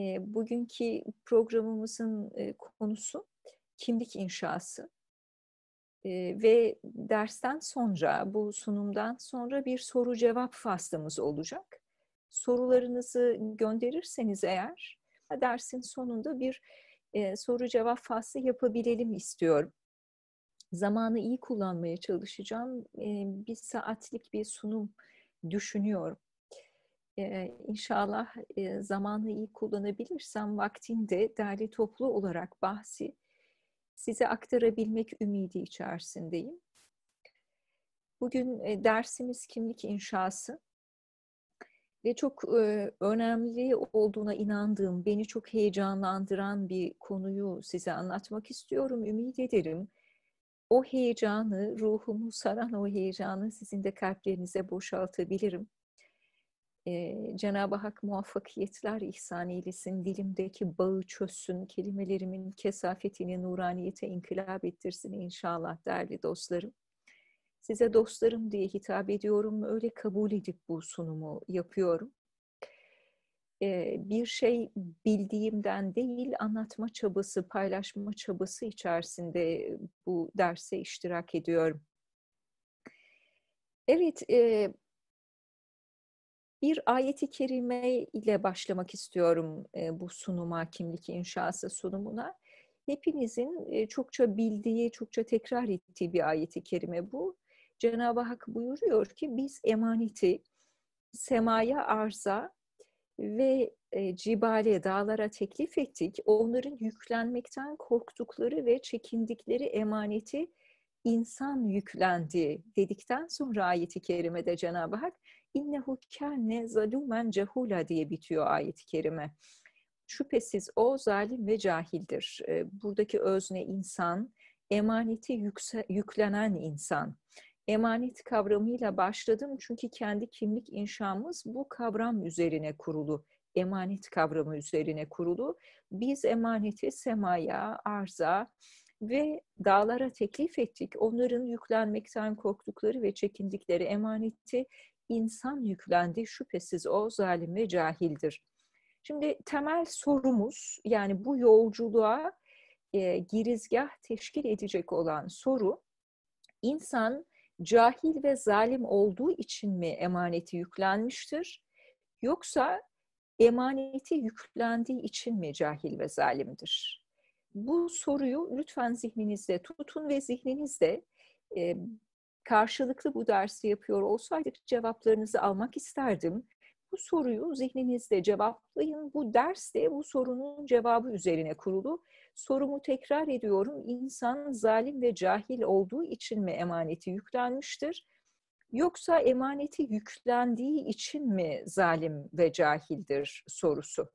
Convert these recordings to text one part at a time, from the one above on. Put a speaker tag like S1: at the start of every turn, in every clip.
S1: E, bugünkü programımızın e, konusu kimlik inşası. E, ve dersten sonra, bu sunumdan sonra bir soru cevap faslımız olacak. Sorularınızı gönderirseniz eğer, dersin sonunda bir e, soru cevap faslı yapabilelim istiyorum. Zamanı iyi kullanmaya çalışacağım. E, bir saatlik bir sunum düşünüyorum. Ee, inşallah e, zamanı iyi kullanabilirsem vaktinde derli toplu olarak bahsi size aktarabilmek ümidi içerisindeyim. Bugün e, dersimiz kimlik inşası ve çok e, önemli olduğuna inandığım, beni çok heyecanlandıran bir konuyu size anlatmak istiyorum. Ümit ederim o heyecanı, ruhumu saran o heyecanı sizin de kalplerinize boşaltabilirim. Ee, Cenab-ı Hak muvaffakiyetler ihsan eylesin, dilimdeki bağı çözsün, kelimelerimin kesafetini nuraniyete inkılap ettirsin inşallah değerli dostlarım. Size dostlarım diye hitap ediyorum, öyle kabul edip bu sunumu yapıyorum. Ee, bir şey bildiğimden değil, anlatma çabası, paylaşma çabası içerisinde bu derse iştirak ediyorum. Evet, e, bir ayeti kerime ile başlamak istiyorum bu sunuma, kimlik inşası sunumuna. Hepinizin çokça bildiği, çokça tekrar ettiği bir ayeti kerime bu. Cenab-ı Hak buyuruyor ki biz emaneti semaya arza ve cibale, dağlara teklif ettik. Onların yüklenmekten korktukları ve çekindikleri emaneti insan yüklendi dedikten sonra ayeti kerimede Cenab-ı Hak innehu kâne zalumen cehula diye bitiyor ayet-i kerime. Şüphesiz o zalim ve cahildir. Buradaki özne insan, emaneti yükse, yüklenen insan. Emanet kavramıyla başladım çünkü kendi kimlik inşamız bu kavram üzerine kurulu. Emanet kavramı üzerine kurulu. Biz emaneti semaya, arza, ve dağlara teklif ettik. Onların yüklenmekten korktukları ve çekindikleri emaneti insan yüklendi. Şüphesiz o zalim ve cahildir. Şimdi temel sorumuz yani bu yolculuğa e, girizgah teşkil edecek olan soru insan cahil ve zalim olduğu için mi emaneti yüklenmiştir? Yoksa emaneti yüklendiği için mi cahil ve zalimdir? Bu soruyu lütfen zihninizde tutun ve zihninizde e, karşılıklı bu dersi yapıyor olsaydık cevaplarınızı almak isterdim. Bu soruyu zihninizde cevaplayın. Bu ders de bu sorunun cevabı üzerine kurulu. Sorumu tekrar ediyorum. İnsan zalim ve cahil olduğu için mi emaneti yüklenmiştir? Yoksa emaneti yüklendiği için mi zalim ve cahildir sorusu.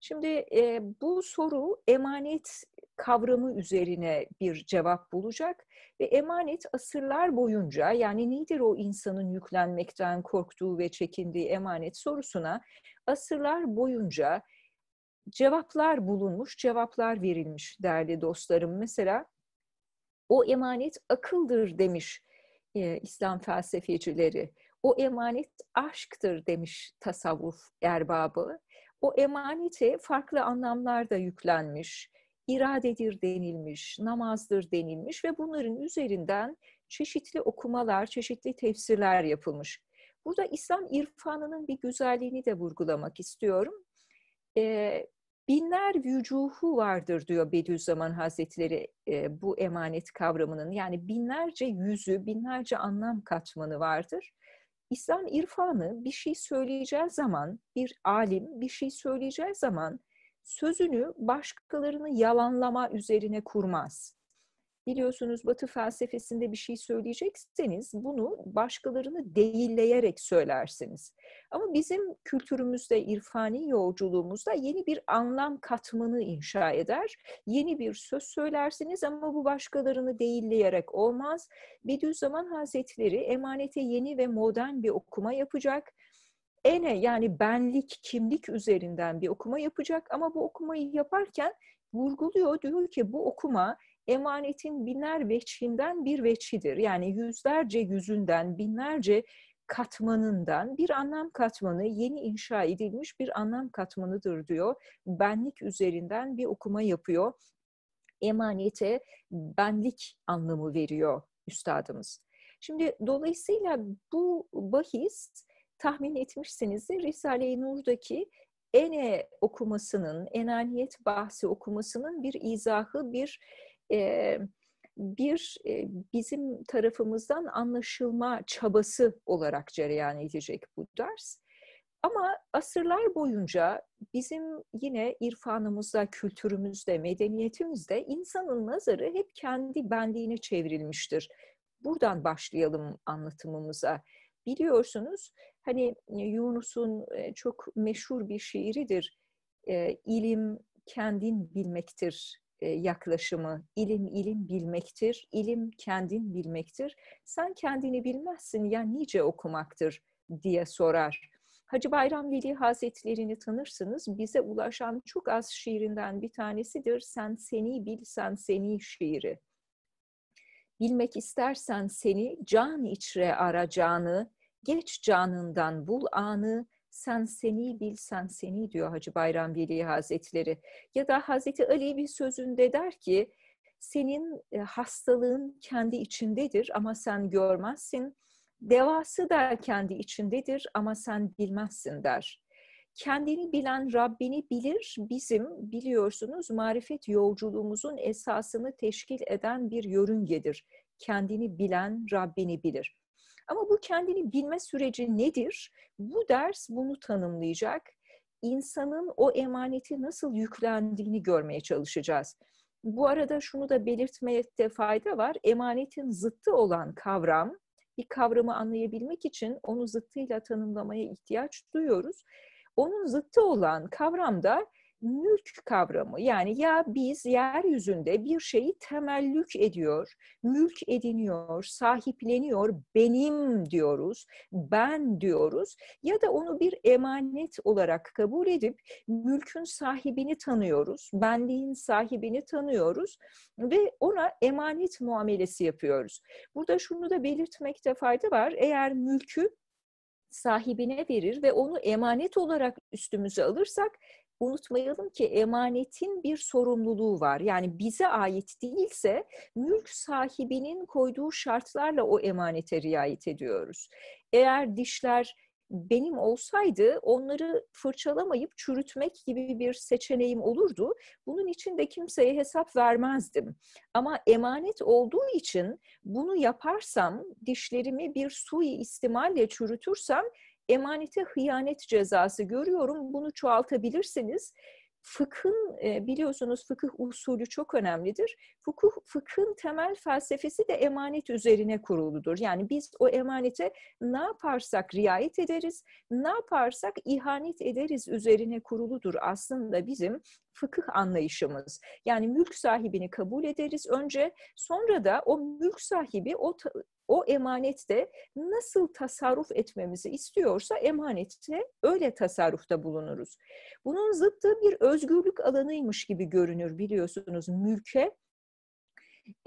S1: Şimdi e, bu soru emanet kavramı üzerine bir cevap bulacak ve emanet asırlar boyunca yani nedir o insanın yüklenmekten korktuğu ve çekindiği emanet sorusuna asırlar boyunca cevaplar bulunmuş, cevaplar verilmiş değerli dostlarım. Mesela o emanet akıldır demiş e, İslam felsefecileri. O emanet aşktır demiş tasavvuf erbabı. O emanete farklı anlamlar da yüklenmiş iradedir denilmiş, namazdır denilmiş ve bunların üzerinden çeşitli okumalar, çeşitli tefsirler yapılmış. Burada İslam irfanının bir güzelliğini de vurgulamak istiyorum. Ee, binler vücuhu vardır diyor Bediüzzaman Hazretleri e, bu emanet kavramının. Yani binlerce yüzü, binlerce anlam katmanı vardır. İslam irfanı bir şey söyleyeceği zaman, bir alim bir şey söyleyeceği zaman sözünü başkalarını yalanlama üzerine kurmaz. Biliyorsunuz Batı felsefesinde bir şey söyleyecekseniz bunu başkalarını değilleyerek söylersiniz. Ama bizim kültürümüzde, irfani yolculuğumuzda yeni bir anlam katmanı inşa eder. Yeni bir söz söylersiniz ama bu başkalarını değilleyerek olmaz. Bediüzzaman Hazretleri emanete yeni ve modern bir okuma yapacak ene yani benlik, kimlik üzerinden bir okuma yapacak ama bu okumayı yaparken vurguluyor diyor ki bu okuma emanetin binler veçhinden bir veçhidir. Yani yüzlerce yüzünden, binlerce katmanından bir anlam katmanı yeni inşa edilmiş bir anlam katmanıdır diyor. Benlik üzerinden bir okuma yapıyor. Emanete benlik anlamı veriyor üstadımız. Şimdi dolayısıyla bu bahis tahmin etmişsinizdir Risale-i Nur'daki ene okumasının, enaniyet bahsi okumasının bir izahı, bir e, bir e, bizim tarafımızdan anlaşılma çabası olarak cereyan edecek bu ders. Ama asırlar boyunca bizim yine irfanımızda, kültürümüzde, medeniyetimizde insanın nazarı hep kendi benliğine çevrilmiştir. Buradan başlayalım anlatımımıza. Biliyorsunuz hani Yunus'un çok meşhur bir şiiridir. İlim kendin bilmektir yaklaşımı. İlim ilim bilmektir, ilim kendin bilmektir. Sen kendini bilmezsin ya nice okumaktır diye sorar. Hacı Bayram Veli Hazretlerini tanırsınız. Bize ulaşan çok az şiirinden bir tanesidir. Sen seni bil, sen seni şiiri. Bilmek istersen seni can içre aracağını, geç canından bul anı, sen seni bil sen seni diyor Hacı Bayram Veli Hazretleri. Ya da Hazreti Ali bir sözünde der ki, senin e, hastalığın kendi içindedir ama sen görmezsin. Devası da kendi içindedir ama sen bilmezsin der. Kendini bilen Rabbini bilir bizim biliyorsunuz marifet yolculuğumuzun esasını teşkil eden bir yörüngedir. Kendini bilen Rabbini bilir. Ama bu kendini bilme süreci nedir? Bu ders bunu tanımlayacak. İnsanın o emaneti nasıl yüklendiğini görmeye çalışacağız. Bu arada şunu da belirtmekte fayda var. Emanetin zıttı olan kavram, bir kavramı anlayabilmek için onu zıttıyla tanımlamaya ihtiyaç duyuyoruz. Onun zıttı olan kavram da mülk kavramı. Yani ya biz yeryüzünde bir şeyi temellük ediyor, mülk ediniyor, sahipleniyor, benim diyoruz, ben diyoruz ya da onu bir emanet olarak kabul edip mülkün sahibini tanıyoruz, benliğin sahibini tanıyoruz ve ona emanet muamelesi yapıyoruz. Burada şunu da belirtmekte fayda var. Eğer mülkü sahibine verir ve onu emanet olarak üstümüze alırsak unutmayalım ki emanetin bir sorumluluğu var. Yani bize ait değilse mülk sahibinin koyduğu şartlarla o emanete riayet ediyoruz. Eğer dişler benim olsaydı onları fırçalamayıp çürütmek gibi bir seçeneğim olurdu. Bunun için de kimseye hesap vermezdim. Ama emanet olduğu için bunu yaparsam, dişlerimi bir sui istimalle çürütürsem emanete hıyanet cezası görüyorum. Bunu çoğaltabilirsiniz. Fıkhın biliyorsunuz fıkıh usulü çok önemlidir. Fıkıh, fıkhın temel felsefesi de emanet üzerine kuruludur. Yani biz o emanete ne yaparsak riayet ederiz, ne yaparsak ihanet ederiz üzerine kuruludur aslında bizim fıkıh anlayışımız. Yani mülk sahibini kabul ederiz önce, sonra da o mülk sahibi o o emanette nasıl tasarruf etmemizi istiyorsa emanette öyle tasarrufta bulunuruz. Bunun zıttı bir özgürlük alanıymış gibi görünür biliyorsunuz mülke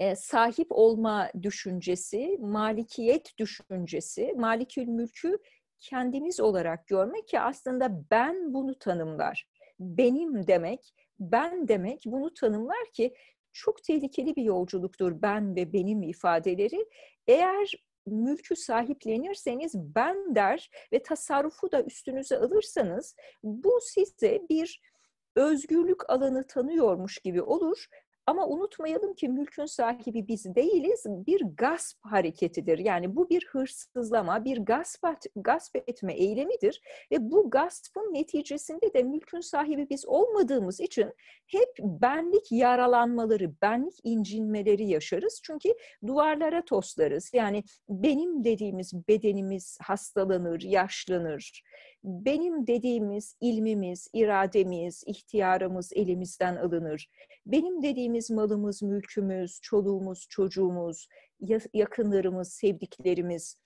S1: e, sahip olma düşüncesi, malikiyet düşüncesi, malikül mülkü kendimiz olarak görmek ki aslında ben bunu tanımlar. Benim demek, ben demek bunu tanımlar ki çok tehlikeli bir yolculuktur ben ve benim ifadeleri. Eğer mülkü sahiplenirseniz ben der ve tasarrufu da üstünüze alırsanız bu size bir özgürlük alanı tanıyormuş gibi olur ama unutmayalım ki mülkün sahibi biz değiliz, bir gasp hareketidir. Yani bu bir hırsızlama, bir gasp, gasp etme eylemidir. Ve bu gaspın neticesinde de mülkün sahibi biz olmadığımız için hep benlik yaralanmaları, benlik incinmeleri yaşarız. Çünkü duvarlara toslarız. Yani benim dediğimiz bedenimiz hastalanır, yaşlanır benim dediğimiz ilmimiz, irademiz, ihtiyarımız elimizden alınır. Benim dediğimiz malımız, mülkümüz, çoluğumuz, çocuğumuz, yakınlarımız, sevdiklerimiz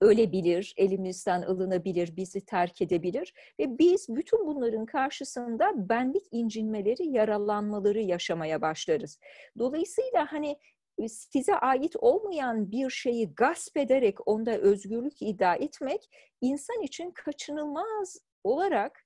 S1: ölebilir, elimizden alınabilir, bizi terk edebilir ve biz bütün bunların karşısında benlik incinmeleri, yaralanmaları yaşamaya başlarız. Dolayısıyla hani size ait olmayan bir şeyi gasp ederek onda özgürlük iddia etmek insan için kaçınılmaz olarak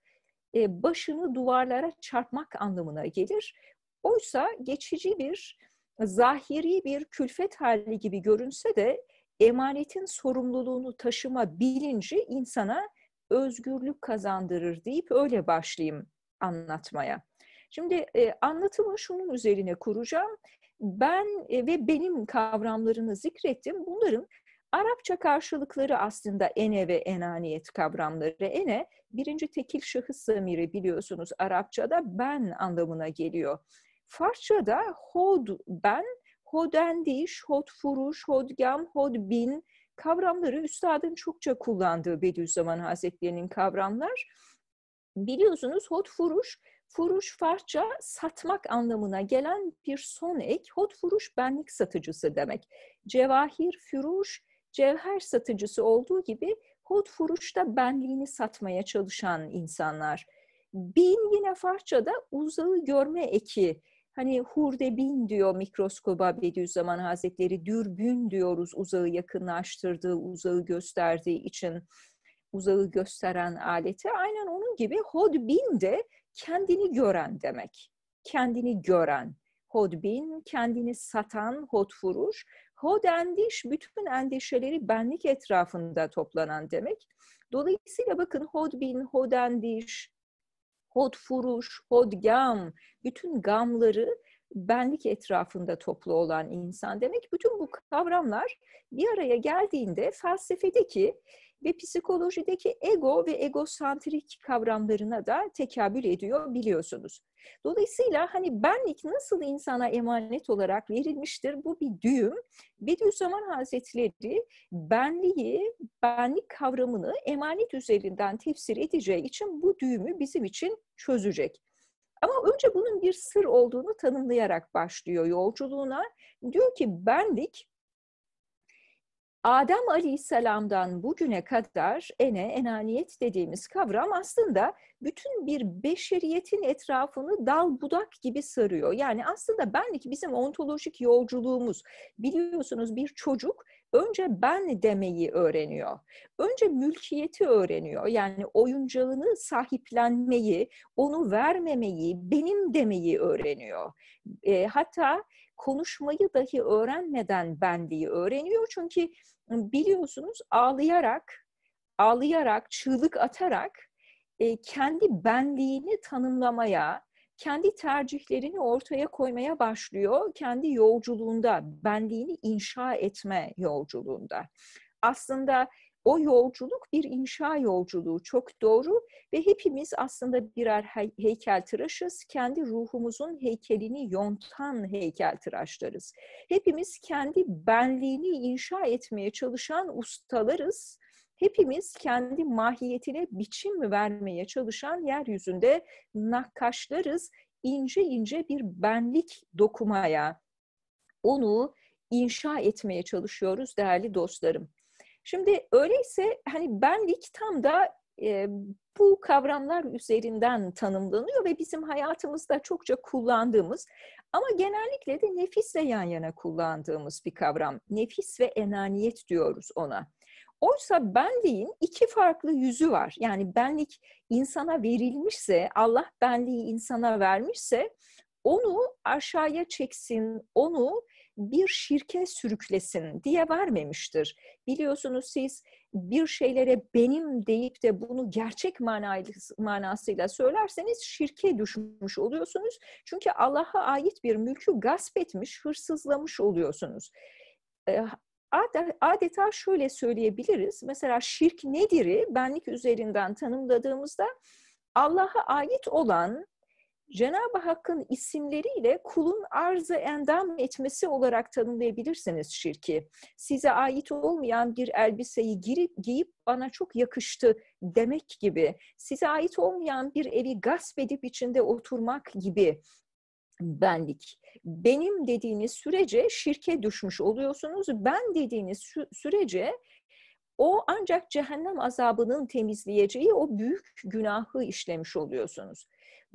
S1: başını duvarlara çarpmak anlamına gelir. Oysa geçici bir, zahiri bir külfet hali gibi görünse de emanetin sorumluluğunu taşıma bilinci insana özgürlük kazandırır deyip öyle başlayayım anlatmaya. Şimdi e, anlatımı şunun üzerine kuracağım. Ben e, ve benim kavramlarını zikrettim. Bunların Arapça karşılıkları aslında ene ve enaniyet kavramları. Ene birinci tekil şahıs zamiri biliyorsunuz Arapçada ben anlamına geliyor. Farsçada hod ben, hodendiş, hod furuş, hodgam, hodbin kavramları üstadın çokça kullandığı Bediüzzaman Hazretleri'nin kavramlar. Biliyorsunuz hod furuş Farsça satmak anlamına gelen bir son ek. Hod furuş benlik satıcısı demek. Cevahir furuş cevher satıcısı olduğu gibi hod furuşta benliğini satmaya çalışan insanlar. Bin yine Farsçada uzağı görme eki. Hani hurdebin diyor mikroskoba Bediüzzaman Hazretleri, dürbün diyoruz uzağı yakınlaştırdığı, uzağı gösterdiği için uzağı gösteren aleti. Aynen onun gibi hodbin de kendini gören demek. Kendini gören. Hodbin, kendini satan, hodfuruş. Hod endiş, bütün endişeleri benlik etrafında toplanan demek. Dolayısıyla bakın hodbin, hodendiş, hodfuruş, hodgam, bütün gamları benlik etrafında toplu olan insan demek. Bütün bu kavramlar bir araya geldiğinde felsefedeki ve psikolojideki ego ve egosantrik kavramlarına da tekabül ediyor biliyorsunuz. Dolayısıyla hani benlik nasıl insana emanet olarak verilmiştir bu bir düğüm. Bediüzzaman Hazretleri benliği, benlik kavramını emanet üzerinden tefsir edeceği için bu düğümü bizim için çözecek. Ama önce bunun bir sır olduğunu tanımlayarak başlıyor yolculuğuna. Diyor ki benlik Adem Aleyhisselam'dan bugüne kadar ene, enaniyet dediğimiz kavram aslında bütün bir beşeriyetin etrafını dal budak gibi sarıyor. Yani aslında benlik bizim ontolojik yolculuğumuz. Biliyorsunuz bir çocuk önce ben demeyi öğreniyor. Önce mülkiyeti öğreniyor. Yani oyuncağını sahiplenmeyi, onu vermemeyi, benim demeyi öğreniyor. E, hatta konuşmayı dahi öğrenmeden benliği öğreniyor. Çünkü biliyorsunuz ağlayarak, ağlayarak, çığlık atarak e, kendi benliğini tanımlamaya, kendi tercihlerini ortaya koymaya başlıyor. Kendi yolculuğunda, benliğini inşa etme yolculuğunda. Aslında o yolculuk bir inşa yolculuğu çok doğru ve hepimiz aslında birer heykel tıraşız. Kendi ruhumuzun heykelini yontan heykel tıraşlarız. Hepimiz kendi benliğini inşa etmeye çalışan ustalarız. Hepimiz kendi mahiyetine biçim vermeye çalışan yeryüzünde nakkaşlarız. İnce ince bir benlik dokumaya, onu inşa etmeye çalışıyoruz değerli dostlarım. Şimdi öyleyse hani benlik tam da e, bu kavramlar üzerinden tanımlanıyor ve bizim hayatımızda çokça kullandığımız ama genellikle de nefisle yan yana kullandığımız bir kavram. Nefis ve enaniyet diyoruz ona. Oysa benliğin iki farklı yüzü var. Yani benlik insana verilmişse, Allah benliği insana vermişse onu aşağıya çeksin, onu bir şirke sürüklesin diye vermemiştir. Biliyorsunuz siz bir şeylere benim deyip de bunu gerçek manasıyla söylerseniz şirke düşmüş oluyorsunuz. Çünkü Allah'a ait bir mülkü gasp etmiş, hırsızlamış oluyorsunuz. Adeta şöyle söyleyebiliriz. Mesela şirk nedir'i benlik üzerinden tanımladığımızda Allah'a ait olan Cenab-ı Hakk'ın isimleriyle kulun arzı endam etmesi olarak tanımlayabilirsiniz şirki. Size ait olmayan bir elbiseyi girip, giyip bana çok yakıştı demek gibi, size ait olmayan bir evi gasp edip içinde oturmak gibi benlik. Benim dediğiniz sürece şirke düşmüş oluyorsunuz. Ben dediğiniz sürece o ancak cehennem azabının temizleyeceği o büyük günahı işlemiş oluyorsunuz.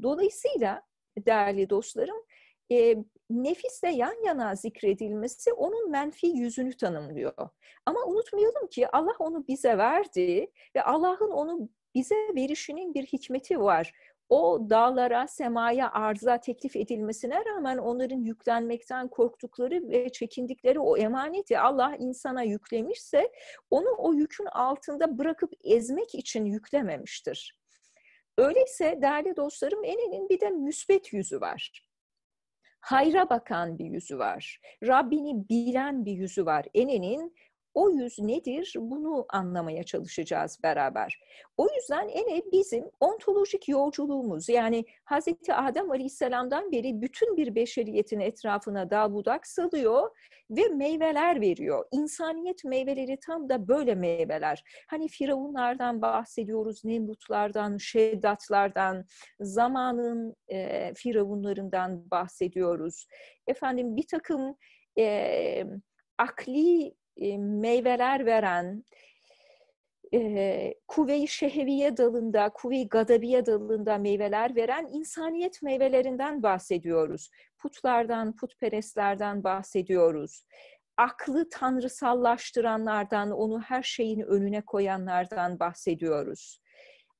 S1: Dolayısıyla değerli dostlarım, nefisle yan yana zikredilmesi onun menfi yüzünü tanımlıyor. Ama unutmayalım ki Allah onu bize verdi ve Allah'ın onu bize verişinin bir hikmeti var o dağlara, semaya, arıza teklif edilmesine rağmen onların yüklenmekten korktukları ve çekindikleri o emaneti Allah insana yüklemişse onu o yükün altında bırakıp ezmek için yüklememiştir. Öyleyse değerli dostlarım Ene'nin bir de müsbet yüzü var. Hayra bakan bir yüzü var. Rabbini bilen bir yüzü var. Ene'nin o yüz nedir? Bunu anlamaya çalışacağız beraber. O yüzden ene bizim ontolojik yolculuğumuz yani Hz. Adem Aleyhisselam'dan beri bütün bir beşeriyetin etrafına dal budak salıyor ve meyveler veriyor. İnsaniyet meyveleri tam da böyle meyveler. Hani firavunlardan bahsediyoruz, Nemrutlardan, Şeddatlardan, zamanın e, firavunlarından bahsediyoruz. Efendim bir takım e, akli meyveler veren, e, kuvve-i şeheviye dalında, kuvve-i gadabiye dalında meyveler veren insaniyet meyvelerinden bahsediyoruz. Putlardan, putperestlerden bahsediyoruz. Aklı tanrısallaştıranlardan, onu her şeyin önüne koyanlardan bahsediyoruz.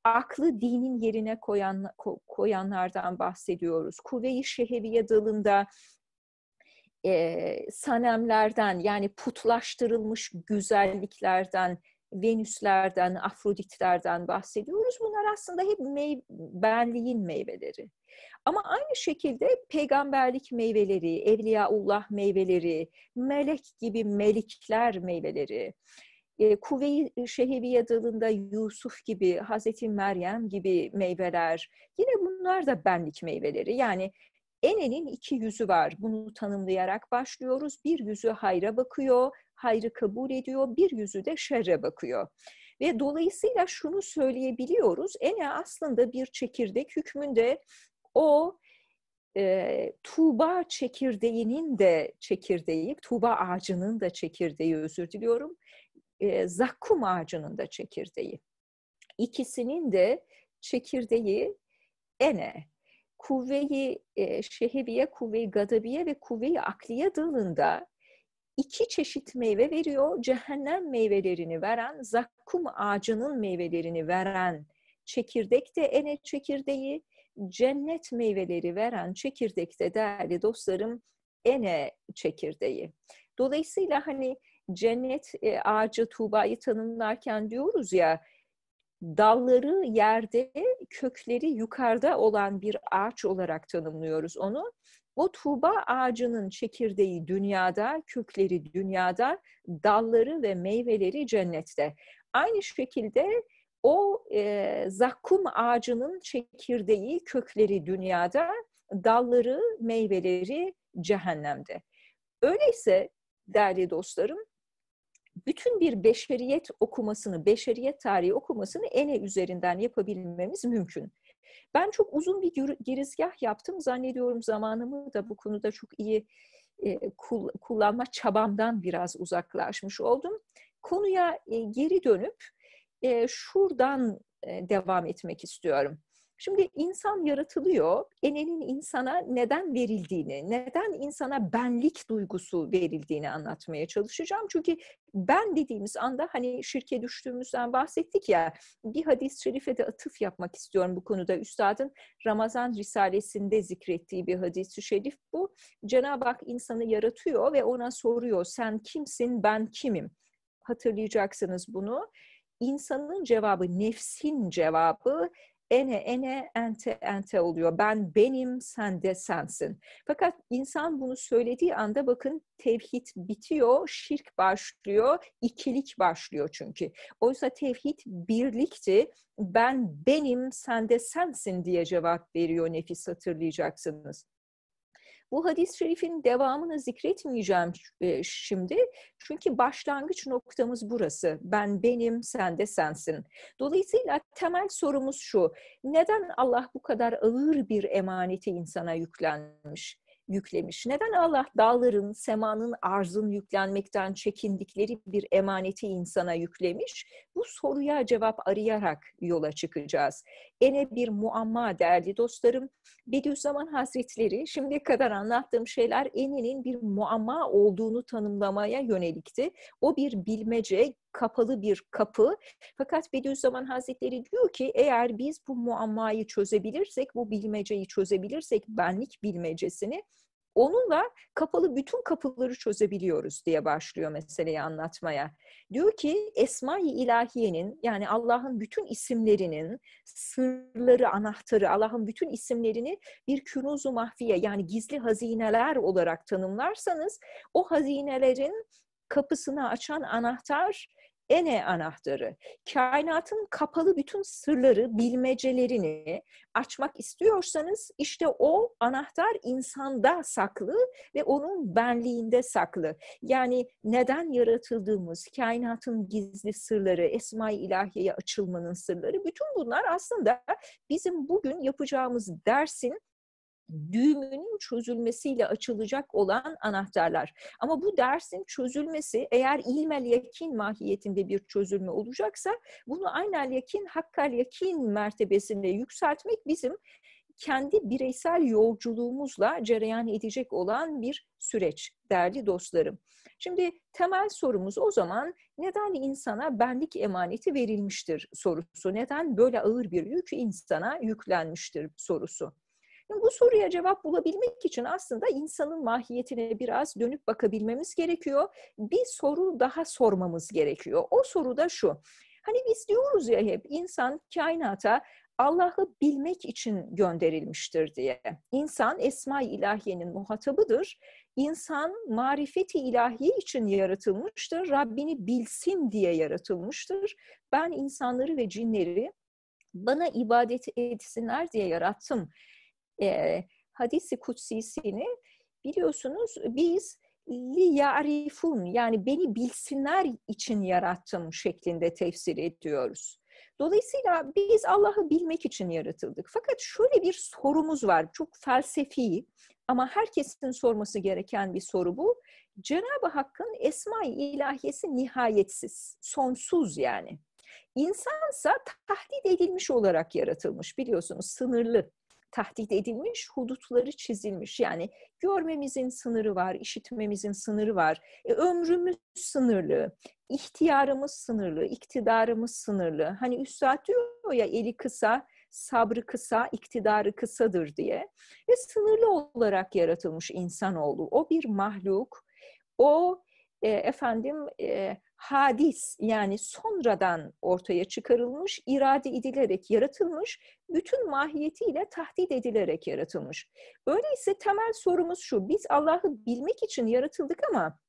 S1: Aklı dinin yerine koyan, koyanlardan bahsediyoruz. Kuvve-i şeheviye dalında e, sanemlerden yani putlaştırılmış güzelliklerden, Venüslerden, Afroditlerden bahsediyoruz. Bunlar aslında hep mey benliğin meyveleri. Ama aynı şekilde peygamberlik meyveleri, evliyaullah meyveleri, melek gibi melikler meyveleri, e, Kuvve-i Şeheviye dalında Yusuf gibi, Hazreti Meryem gibi meyveler, yine bunlar da benlik meyveleri. Yani Ene'nin iki yüzü var. Bunu tanımlayarak başlıyoruz. Bir yüzü hayra bakıyor, hayrı kabul ediyor. Bir yüzü de şerre bakıyor. Ve dolayısıyla şunu söyleyebiliyoruz. Ene aslında bir çekirdek hükmünde o e, Tuğba çekirdeğinin de çekirdeği, Tuğba ağacının da çekirdeği özür diliyorum, e, zakkum ağacının da çekirdeği. İkisinin de çekirdeği ene kuvve-i e, şeheviye, kuvve-i gadabiye ve kuvve-i akliye dalında iki çeşit meyve veriyor. Cehennem meyvelerini veren, zakkum ağacının meyvelerini veren çekirdek de ene çekirdeği, cennet meyveleri veren çekirdek de değerli dostlarım ene çekirdeği. Dolayısıyla hani cennet e, ağacı Tuğba'yı tanımlarken diyoruz ya dalları yerde, kökleri yukarıda olan bir ağaç olarak tanımlıyoruz onu. O tuğba ağacının çekirdeği dünyada, kökleri dünyada, dalları ve meyveleri cennette. Aynı şekilde o e, zakkum ağacının çekirdeği, kökleri dünyada, dalları, meyveleri cehennemde. Öyleyse değerli dostlarım, bütün bir beşeriyet okumasını, beşeriyet tarihi okumasını ENE üzerinden yapabilmemiz mümkün. Ben çok uzun bir girizgah yaptım. Zannediyorum zamanımı da bu konuda çok iyi e, kullanma çabamdan biraz uzaklaşmış oldum. Konuya e, geri dönüp e, şuradan devam etmek istiyorum. Şimdi insan yaratılıyor. Enenin insana neden verildiğini, neden insana benlik duygusu verildiğini anlatmaya çalışacağım. Çünkü ben dediğimiz anda hani şirke düştüğümüzden bahsettik ya bir hadis-i şerife de atıf yapmak istiyorum bu konuda. Üstadın Ramazan Risalesi'nde zikrettiği bir hadis-i şerif bu. Cenab-ı Hak insanı yaratıyor ve ona soruyor sen kimsin ben kimim? Hatırlayacaksınız bunu. İnsanın cevabı, nefsin cevabı ene ene ente ente oluyor. Ben benim, sen de sensin. Fakat insan bunu söylediği anda bakın tevhid bitiyor, şirk başlıyor, ikilik başlıyor çünkü. Oysa tevhid birlikti. Ben benim, sen de sensin diye cevap veriyor nefis hatırlayacaksınız. Bu hadis-i şerifin devamını zikretmeyeceğim e, şimdi. Çünkü başlangıç noktamız burası. Ben benim, sen de sensin. Dolayısıyla temel sorumuz şu. Neden Allah bu kadar ağır bir emaneti insana yüklenmiş? yüklemiş? Neden Allah dağların, semanın, arzın yüklenmekten çekindikleri bir emaneti insana yüklemiş? Bu soruya cevap arayarak yola çıkacağız. Ene bir muamma değerli dostlarım. Bediüzzaman Hazretleri şimdiye kadar anlattığım şeyler eninin bir muamma olduğunu tanımlamaya yönelikti. O bir bilmece, kapalı bir kapı. Fakat Bediüzzaman Hazretleri diyor ki eğer biz bu muammayı çözebilirsek, bu bilmeceyi çözebilirsek, benlik bilmecesini onunla kapalı bütün kapıları çözebiliyoruz diye başlıyor meseleyi anlatmaya. Diyor ki Esma-i İlahiye'nin yani Allah'ın bütün isimlerinin sırları, anahtarı, Allah'ın bütün isimlerini bir künuzu mahfiye yani gizli hazineler olarak tanımlarsanız o hazinelerin kapısını açan anahtar ene anahtarı. Kainatın kapalı bütün sırları, bilmecelerini açmak istiyorsanız işte o anahtar insanda saklı ve onun benliğinde saklı. Yani neden yaratıldığımız, kainatın gizli sırları, Esma-i İlahiye'ye açılmanın sırları, bütün bunlar aslında bizim bugün yapacağımız dersin düğümünün çözülmesiyle açılacak olan anahtarlar. Ama bu dersin çözülmesi eğer ilmel yakin mahiyetinde bir çözülme olacaksa bunu aynel yakin, hakkal yakin mertebesine yükseltmek bizim kendi bireysel yolculuğumuzla cereyan edecek olan bir süreç değerli dostlarım. Şimdi temel sorumuz o zaman neden insana benlik emaneti verilmiştir sorusu. Neden böyle ağır bir yük insana yüklenmiştir sorusu. Bu soruya cevap bulabilmek için aslında insanın mahiyetine biraz dönüp bakabilmemiz gerekiyor. Bir soru daha sormamız gerekiyor. O soru da şu. Hani biz diyoruz ya hep insan kainata Allah'ı bilmek için gönderilmiştir diye. İnsan Esma-i İlahiye'nin muhatabıdır. İnsan marifeti ilahiye için yaratılmıştır. Rabbini bilsin diye yaratılmıştır. Ben insanları ve cinleri bana ibadet etsinler diye yarattım e, hadisi kutsisini biliyorsunuz biz li yarifun yani beni bilsinler için yarattım şeklinde tefsir ediyoruz. Dolayısıyla biz Allah'ı bilmek için yaratıldık. Fakat şöyle bir sorumuz var. Çok felsefi ama herkesin sorması gereken bir soru bu. Cenab-ı Hakk'ın esma-i ilahiyesi nihayetsiz, sonsuz yani. İnsansa tahdit edilmiş olarak yaratılmış biliyorsunuz sınırlı tahdit edilmiş, hudutları çizilmiş. Yani görmemizin sınırı var, işitmemizin sınırı var. E, ömrümüz sınırlı, ihtiyarımız sınırlı, iktidarımız sınırlı. Hani Üstad diyor ya eli kısa, sabrı kısa, iktidarı kısadır diye. Ve sınırlı olarak yaratılmış insanoğlu. O bir mahluk, o e, efendim e, hadis yani sonradan ortaya çıkarılmış, irade edilerek yaratılmış, bütün mahiyetiyle tahdit edilerek yaratılmış. Öyleyse temel sorumuz şu, biz Allah'ı bilmek için yaratıldık ama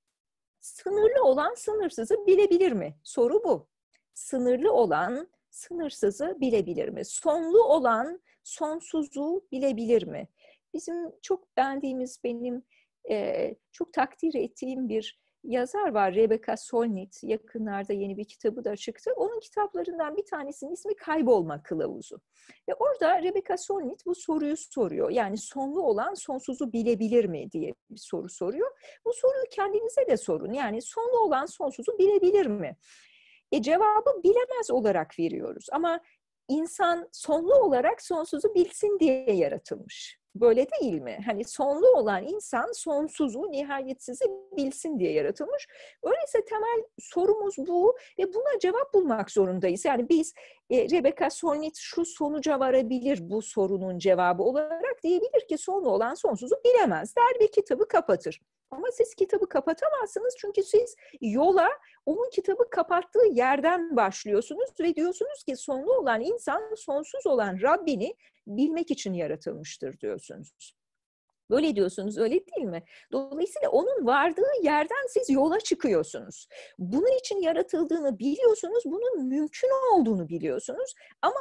S1: sınırlı olan sınırsızı bilebilir mi? Soru bu. Sınırlı olan sınırsızı bilebilir mi? Sonlu olan sonsuzu bilebilir mi? Bizim çok beğendiğimiz, benim e, çok takdir ettiğim bir yazar var Rebecca Solnit. Yakınlarda yeni bir kitabı da çıktı. Onun kitaplarından bir tanesinin ismi Kaybolma Kılavuzu. Ve orada Rebecca Solnit bu soruyu soruyor. Yani sonlu olan sonsuzu bilebilir mi diye bir soru soruyor. Bu soruyu kendinize de sorun. Yani sonlu olan sonsuzu bilebilir mi? E cevabı bilemez olarak veriyoruz. Ama insan sonlu olarak sonsuzu bilsin diye yaratılmış. Böyle değil mi? Hani sonlu olan insan sonsuzu, nihayetsizi bilsin diye yaratılmış. Öyleyse temel sorumuz bu ve buna cevap bulmak zorundayız. Yani biz e, Rebecca Solnit şu sonuca varabilir bu sorunun cevabı olarak diyebilir ki sonlu olan sonsuzu bilemez der ve kitabı kapatır. Ama siz kitabı kapatamazsınız çünkü siz yola onun kitabı kapattığı yerden başlıyorsunuz ve diyorsunuz ki sonlu olan insan sonsuz olan Rabbini bilmek için yaratılmıştır diyorsunuz. Böyle diyorsunuz öyle değil mi? Dolayısıyla onun vardığı yerden siz yola çıkıyorsunuz. Bunun için yaratıldığını biliyorsunuz, bunun mümkün olduğunu biliyorsunuz ama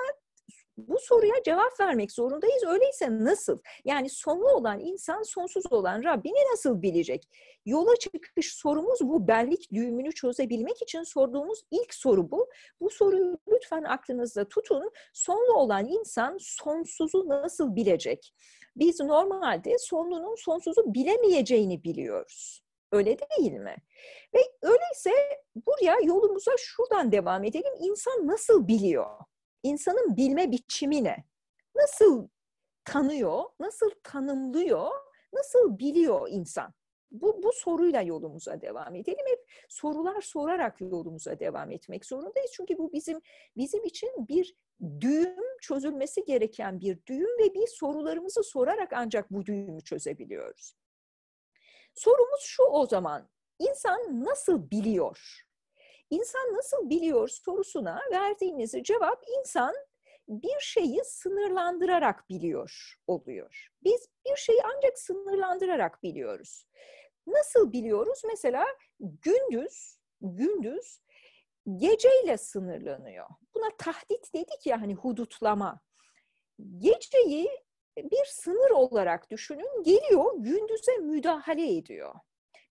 S1: bu soruya cevap vermek zorundayız. Öyleyse nasıl? Yani sonlu olan insan sonsuz olan Rabbini nasıl bilecek? Yola çıkış sorumuz bu. Benlik düğümünü çözebilmek için sorduğumuz ilk soru bu. Bu soruyu lütfen aklınızda tutun. Sonlu olan insan sonsuzu nasıl bilecek? Biz normalde sonlunun sonsuzu bilemeyeceğini biliyoruz. Öyle değil mi? Ve öyleyse buraya yolumuza şuradan devam edelim. İnsan nasıl biliyor? insanın bilme biçimi ne? Nasıl tanıyor, nasıl tanımlıyor, nasıl biliyor insan? Bu, bu soruyla yolumuza devam edelim. Hep sorular sorarak yolumuza devam etmek zorundayız. Çünkü bu bizim bizim için bir düğüm çözülmesi gereken bir düğüm ve biz sorularımızı sorarak ancak bu düğümü çözebiliyoruz. Sorumuz şu o zaman. İnsan nasıl biliyor? İnsan nasıl biliyor sorusuna verdiğimiz cevap insan bir şeyi sınırlandırarak biliyor oluyor. Biz bir şeyi ancak sınırlandırarak biliyoruz. Nasıl biliyoruz? Mesela gündüz, gündüz geceyle sınırlanıyor. Buna tahdit dedik ya hani hudutlama. Geceyi bir sınır olarak düşünün geliyor gündüze müdahale ediyor.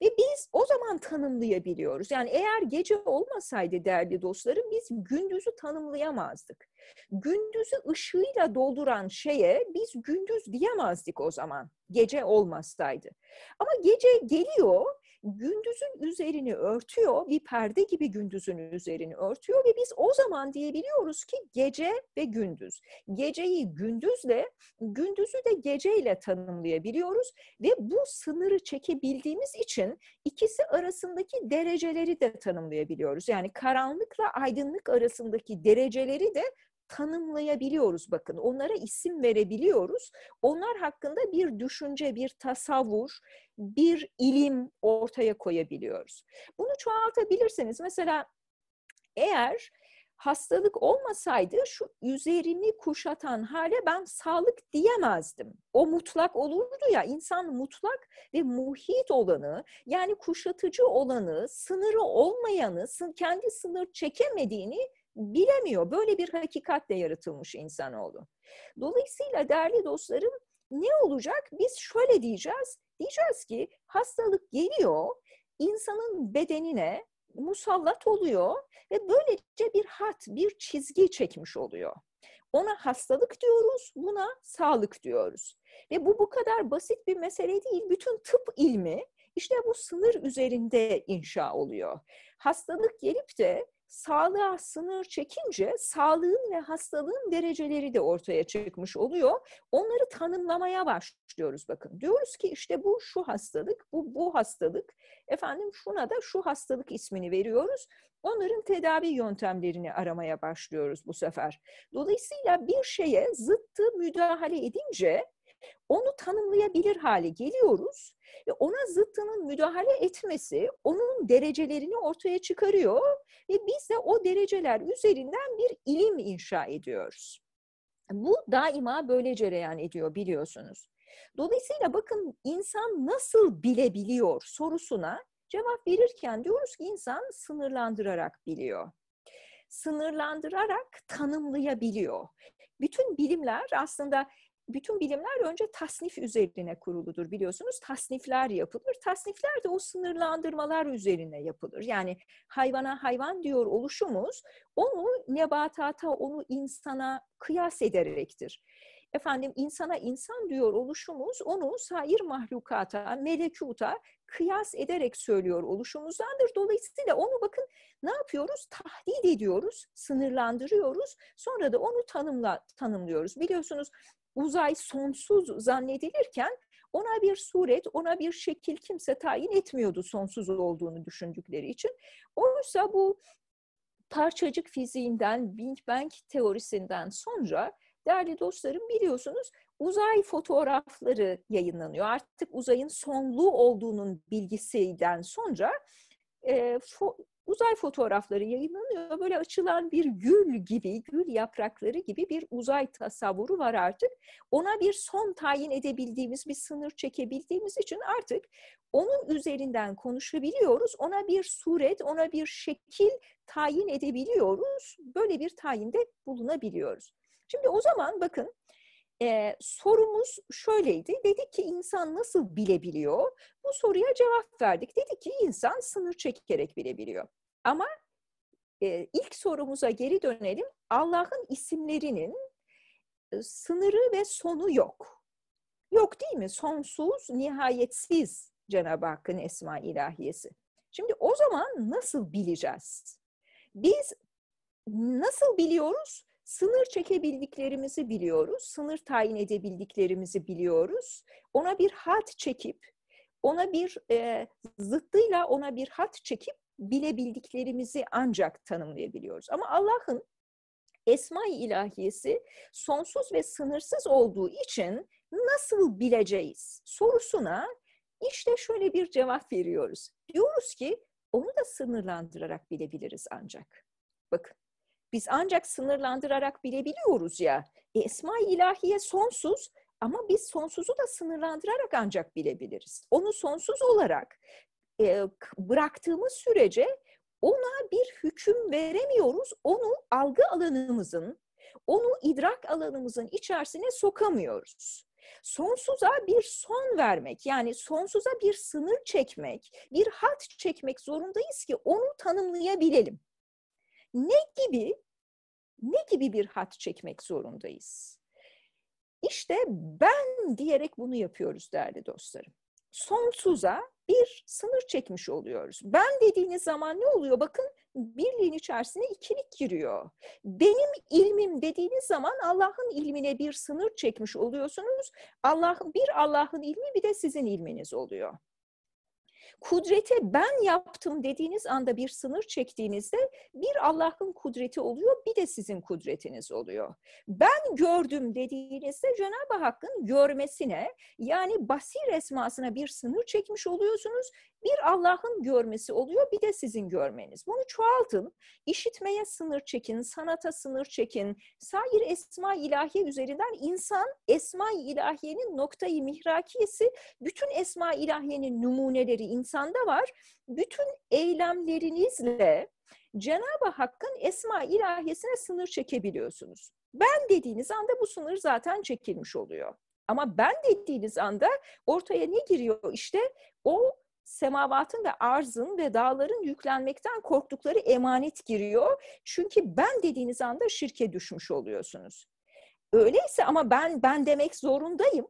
S1: Ve biz o zaman tanımlayabiliyoruz. Yani eğer gece olmasaydı değerli dostlarım biz gündüzü tanımlayamazdık. Gündüzü ışığıyla dolduran şeye biz gündüz diyemezdik o zaman gece olmasaydı. Ama gece geliyor gündüzün üzerini örtüyor, bir perde gibi gündüzün üzerini örtüyor ve biz o zaman diyebiliyoruz ki gece ve gündüz. Geceyi gündüzle, gündüzü de geceyle tanımlayabiliyoruz ve bu sınırı çekebildiğimiz için ikisi arasındaki dereceleri de tanımlayabiliyoruz. Yani karanlıkla aydınlık arasındaki dereceleri de tanımlayabiliyoruz bakın. Onlara isim verebiliyoruz. Onlar hakkında bir düşünce, bir tasavvur, bir ilim ortaya koyabiliyoruz. Bunu çoğaltabilirseniz mesela eğer hastalık olmasaydı şu üzerimi kuşatan hale ben sağlık diyemezdim. O mutlak olurdu ya insan mutlak ve muhit olanı yani kuşatıcı olanı, sınırı olmayanı, kendi sınır çekemediğini bilemiyor. Böyle bir hakikatle yaratılmış insanoğlu. Dolayısıyla değerli dostlarım ne olacak? Biz şöyle diyeceğiz. Diyeceğiz ki hastalık geliyor, insanın bedenine musallat oluyor ve böylece bir hat, bir çizgi çekmiş oluyor. Ona hastalık diyoruz, buna sağlık diyoruz. Ve bu bu kadar basit bir mesele değil. Bütün tıp ilmi işte bu sınır üzerinde inşa oluyor. Hastalık gelip de sağlığa sınır çekince sağlığın ve hastalığın dereceleri de ortaya çıkmış oluyor. Onları tanımlamaya başlıyoruz bakın. Diyoruz ki işte bu şu hastalık, bu bu hastalık. Efendim şuna da şu hastalık ismini veriyoruz. Onların tedavi yöntemlerini aramaya başlıyoruz bu sefer. Dolayısıyla bir şeye zıttı müdahale edince onu tanımlayabilir hale geliyoruz ve ona zıttının müdahale etmesi onun derecelerini ortaya çıkarıyor ve biz de o dereceler üzerinden bir ilim inşa ediyoruz. Bu daima böyle cereyan ediyor biliyorsunuz. Dolayısıyla bakın insan nasıl bilebiliyor sorusuna cevap verirken diyoruz ki insan sınırlandırarak biliyor. Sınırlandırarak tanımlayabiliyor. Bütün bilimler aslında bütün bilimler önce tasnif üzerine kuruludur biliyorsunuz. Tasnifler yapılır. Tasnifler de o sınırlandırmalar üzerine yapılır. Yani hayvana hayvan diyor oluşumuz onu nebatata, onu insana kıyas ederektir. Efendim insana insan diyor oluşumuz onu sair mahlukata, melekuta kıyas ederek söylüyor oluşumuzdandır. Dolayısıyla onu bakın ne yapıyoruz? Tahdid ediyoruz, sınırlandırıyoruz. Sonra da onu tanımla, tanımlıyoruz. Biliyorsunuz uzay sonsuz zannedilirken ona bir suret, ona bir şekil kimse tayin etmiyordu sonsuz olduğunu düşündükleri için. Oysa bu parçacık fiziğinden, Big Bang teorisinden sonra değerli dostlarım biliyorsunuz uzay fotoğrafları yayınlanıyor. Artık uzayın sonlu olduğunun bilgisinden sonra e, fo uzay fotoğrafları yayınlanıyor. Böyle açılan bir gül gibi, gül yaprakları gibi bir uzay tasavvuru var artık. Ona bir son tayin edebildiğimiz, bir sınır çekebildiğimiz için artık onun üzerinden konuşabiliyoruz. Ona bir suret, ona bir şekil tayin edebiliyoruz. Böyle bir tayinde bulunabiliyoruz. Şimdi o zaman bakın e, sorumuz şöyleydi. Dedik ki insan nasıl bilebiliyor? Bu soruya cevap verdik. Dedik ki insan sınır çekerek bilebiliyor. Ama e, ilk sorumuza geri dönelim. Allah'ın isimlerinin e, sınırı ve sonu yok. Yok değil mi? Sonsuz, nihayetsiz Cenab-ı Hakk'ın esma ilahiyesi. Şimdi o zaman nasıl bileceğiz? Biz nasıl biliyoruz? Sınır çekebildiklerimizi biliyoruz, sınır tayin edebildiklerimizi biliyoruz. Ona bir hat çekip, ona bir e, zıttıyla ona bir hat çekip bilebildiklerimizi ancak tanımlayabiliyoruz. Ama Allah'ın esma-i ilahiyesi sonsuz ve sınırsız olduğu için nasıl bileceğiz sorusuna işte şöyle bir cevap veriyoruz. Diyoruz ki onu da sınırlandırarak bilebiliriz ancak. Bakın biz ancak sınırlandırarak bilebiliyoruz ya. E, Esma-i sonsuz ama biz sonsuzu da sınırlandırarak ancak bilebiliriz. Onu sonsuz olarak e, bıraktığımız sürece ona bir hüküm veremiyoruz. Onu algı alanımızın, onu idrak alanımızın içerisine sokamıyoruz. Sonsuza bir son vermek, yani sonsuza bir sınır çekmek, bir hat çekmek zorundayız ki onu tanımlayabilelim. Ne gibi? Ne gibi bir hat çekmek zorundayız? İşte ben diyerek bunu yapıyoruz değerli dostlarım. Sonsuza bir sınır çekmiş oluyoruz. Ben dediğiniz zaman ne oluyor? Bakın birliğin içerisine ikilik giriyor. Benim ilmim dediğiniz zaman Allah'ın ilmine bir sınır çekmiş oluyorsunuz. Allah'ın bir Allah'ın ilmi bir de sizin ilminiz oluyor kudrete ben yaptım dediğiniz anda bir sınır çektiğinizde bir Allah'ın kudreti oluyor bir de sizin kudretiniz oluyor. Ben gördüm dediğinizde Cenab-ı Hakk'ın görmesine yani basir esmasına bir sınır çekmiş oluyorsunuz. Bir Allah'ın görmesi oluyor bir de sizin görmeniz. Bunu çoğaltın. İşitmeye sınır çekin, sanata sınır çekin. Sair esma ilahiye üzerinden insan esma ilahiyenin noktayı mihrakiyesi bütün esma ilahiyenin numuneleri insanda var. Bütün eylemlerinizle Cenab-ı Hakk'ın esma ilahiyesine sınır çekebiliyorsunuz. Ben dediğiniz anda bu sınır zaten çekilmiş oluyor. Ama ben dediğiniz anda ortaya ne giriyor? İşte o semavatın ve arzın ve dağların yüklenmekten korktukları emanet giriyor. Çünkü ben dediğiniz anda şirke düşmüş oluyorsunuz. Öyleyse ama ben ben demek zorundayım.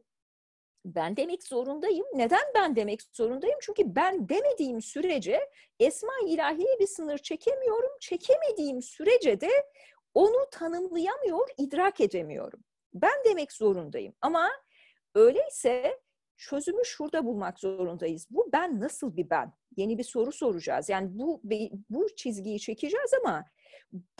S1: Ben demek zorundayım. Neden ben demek zorundayım? Çünkü ben demediğim sürece esma ilahiye bir sınır çekemiyorum. Çekemediğim sürece de onu tanımlayamıyor, idrak edemiyorum. Ben demek zorundayım. Ama öyleyse çözümü şurada bulmak zorundayız. Bu ben nasıl bir ben? Yeni bir soru soracağız. Yani bu bu çizgiyi çekeceğiz ama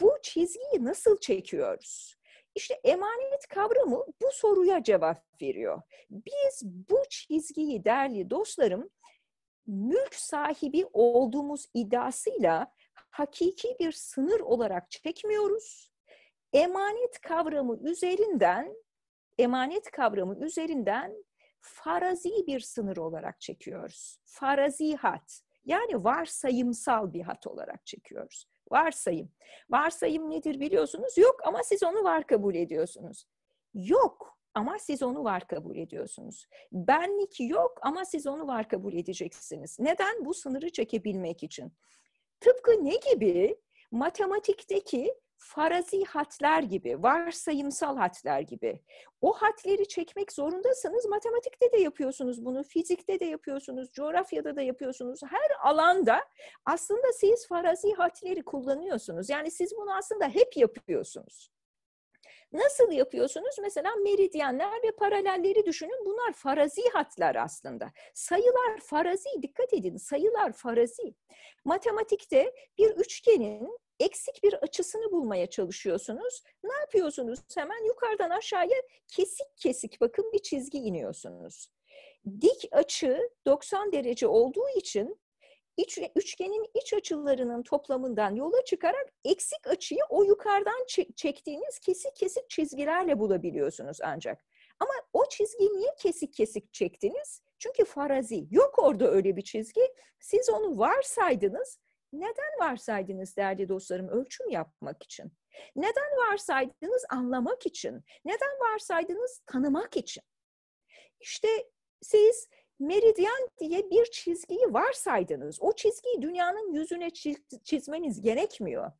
S1: bu çizgiyi nasıl çekiyoruz? İşte emanet kavramı bu soruya cevap veriyor. Biz bu çizgiyi değerli dostlarım mülk sahibi olduğumuz iddiasıyla hakiki bir sınır olarak çekmiyoruz. Emanet kavramı üzerinden emanet kavramı üzerinden farazi bir sınır olarak çekiyoruz. Farazi hat yani varsayımsal bir hat olarak çekiyoruz. Varsayım. Varsayım nedir biliyorsunuz? Yok ama siz onu var kabul ediyorsunuz. Yok ama siz onu var kabul ediyorsunuz. Benlik yok ama siz onu var kabul edeceksiniz. Neden? Bu sınırı çekebilmek için. Tıpkı ne gibi? Matematikteki farazi hatler gibi, varsayımsal hatler gibi. O hatleri çekmek zorundasınız. Matematikte de yapıyorsunuz bunu, fizikte de yapıyorsunuz, coğrafyada da yapıyorsunuz. Her alanda aslında siz farazi hatleri kullanıyorsunuz. Yani siz bunu aslında hep yapıyorsunuz. Nasıl yapıyorsunuz? Mesela meridyenler ve paralelleri düşünün. Bunlar farazi hatlar aslında. Sayılar farazi, dikkat edin sayılar farazi. Matematikte bir üçgenin eksik bir açısını bulmaya çalışıyorsunuz. Ne yapıyorsunuz? Hemen yukarıdan aşağıya kesik kesik bakın bir çizgi iniyorsunuz. Dik açı 90 derece olduğu için iç, üçgenin iç açılarının toplamından yola çıkarak eksik açıyı o yukarıdan çektiğiniz kesik kesik çizgilerle bulabiliyorsunuz ancak. Ama o çizgiyi niye kesik kesik çektiniz? Çünkü farazi. Yok orada öyle bir çizgi. Siz onu varsaydınız neden varsaydınız değerli dostlarım ölçüm yapmak için? Neden varsaydınız? Anlamak için. Neden varsaydınız? Tanımak için. İşte siz meridyen diye bir çizgiyi varsaydınız, o çizgiyi dünyanın yüzüne çizmeniz gerekmiyor.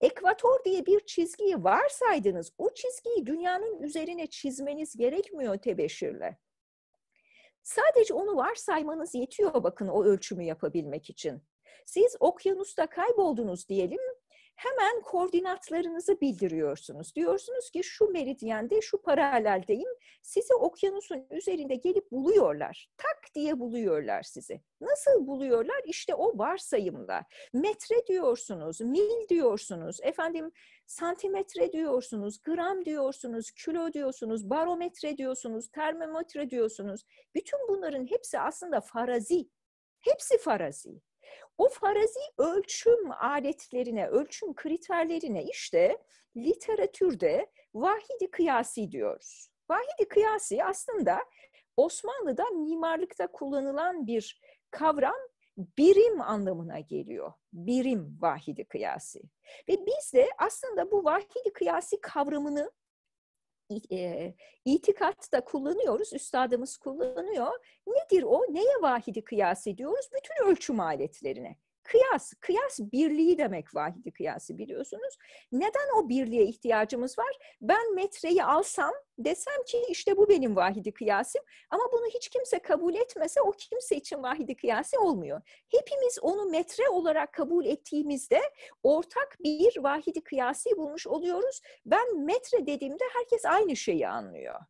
S1: Ekvator diye bir çizgiyi varsaydınız, o çizgiyi dünyanın üzerine çizmeniz gerekmiyor tebeşirle. Sadece onu varsaymanız yetiyor bakın o ölçümü yapabilmek için. Siz okyanusta kayboldunuz diyelim, hemen koordinatlarınızı bildiriyorsunuz. Diyorsunuz ki şu meridyende, şu paraleldeyim. Sizi okyanusun üzerinde gelip buluyorlar. Tak diye buluyorlar sizi. Nasıl buluyorlar? İşte o varsayımla. Metre diyorsunuz, mil diyorsunuz, efendim santimetre diyorsunuz, gram diyorsunuz, kilo diyorsunuz, barometre diyorsunuz, termometre diyorsunuz. Bütün bunların hepsi aslında farazi. Hepsi farazi. O farazi ölçüm aletlerine, ölçüm kriterlerine işte literatürde vahidi kıyasi diyoruz. Vahidi kıyasi aslında Osmanlı'da mimarlıkta kullanılan bir kavram birim anlamına geliyor. Birim vahidi kıyasi. Ve biz de aslında bu vahidi kıyasi kavramını e, itikatta kullanıyoruz, üstadımız kullanıyor. Nedir o? Neye vahidi kıyas ediyoruz? Bütün ölçüm aletlerine. Kıyas, kıyas birliği demek vahidi kıyası biliyorsunuz. Neden o birliğe ihtiyacımız var? Ben metreyi alsam desem ki işte bu benim vahidi kıyasım ama bunu hiç kimse kabul etmese o kimse için vahidi kıyası olmuyor. Hepimiz onu metre olarak kabul ettiğimizde ortak bir vahidi kıyası bulmuş oluyoruz. Ben metre dediğimde herkes aynı şeyi anlıyor.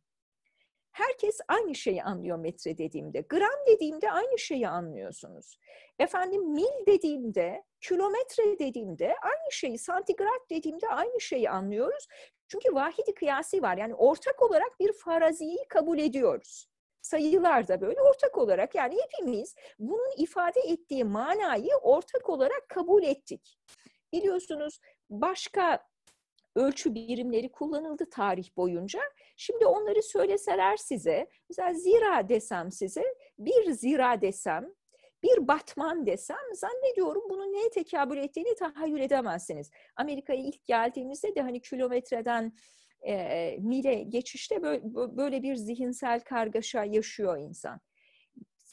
S1: Herkes aynı şeyi anlıyor metre dediğimde. Gram dediğimde aynı şeyi anlıyorsunuz. Efendim mil dediğimde, kilometre dediğimde aynı şeyi, santigrat dediğimde aynı şeyi anlıyoruz. Çünkü vahidi kıyasi var. Yani ortak olarak bir faraziyi kabul ediyoruz. Sayılar da böyle ortak olarak yani hepimiz bunun ifade ettiği manayı ortak olarak kabul ettik. Biliyorsunuz başka ölçü birimleri kullanıldı tarih boyunca. Şimdi onları söyleseler size, mesela zira desem size, bir zira desem, bir batman desem zannediyorum bunun neye tekabül ettiğini tahayyül edemezsiniz. Amerika'ya ilk geldiğimizde de hani kilometreden e, mile geçişte böyle, böyle bir zihinsel kargaşa yaşıyor insan.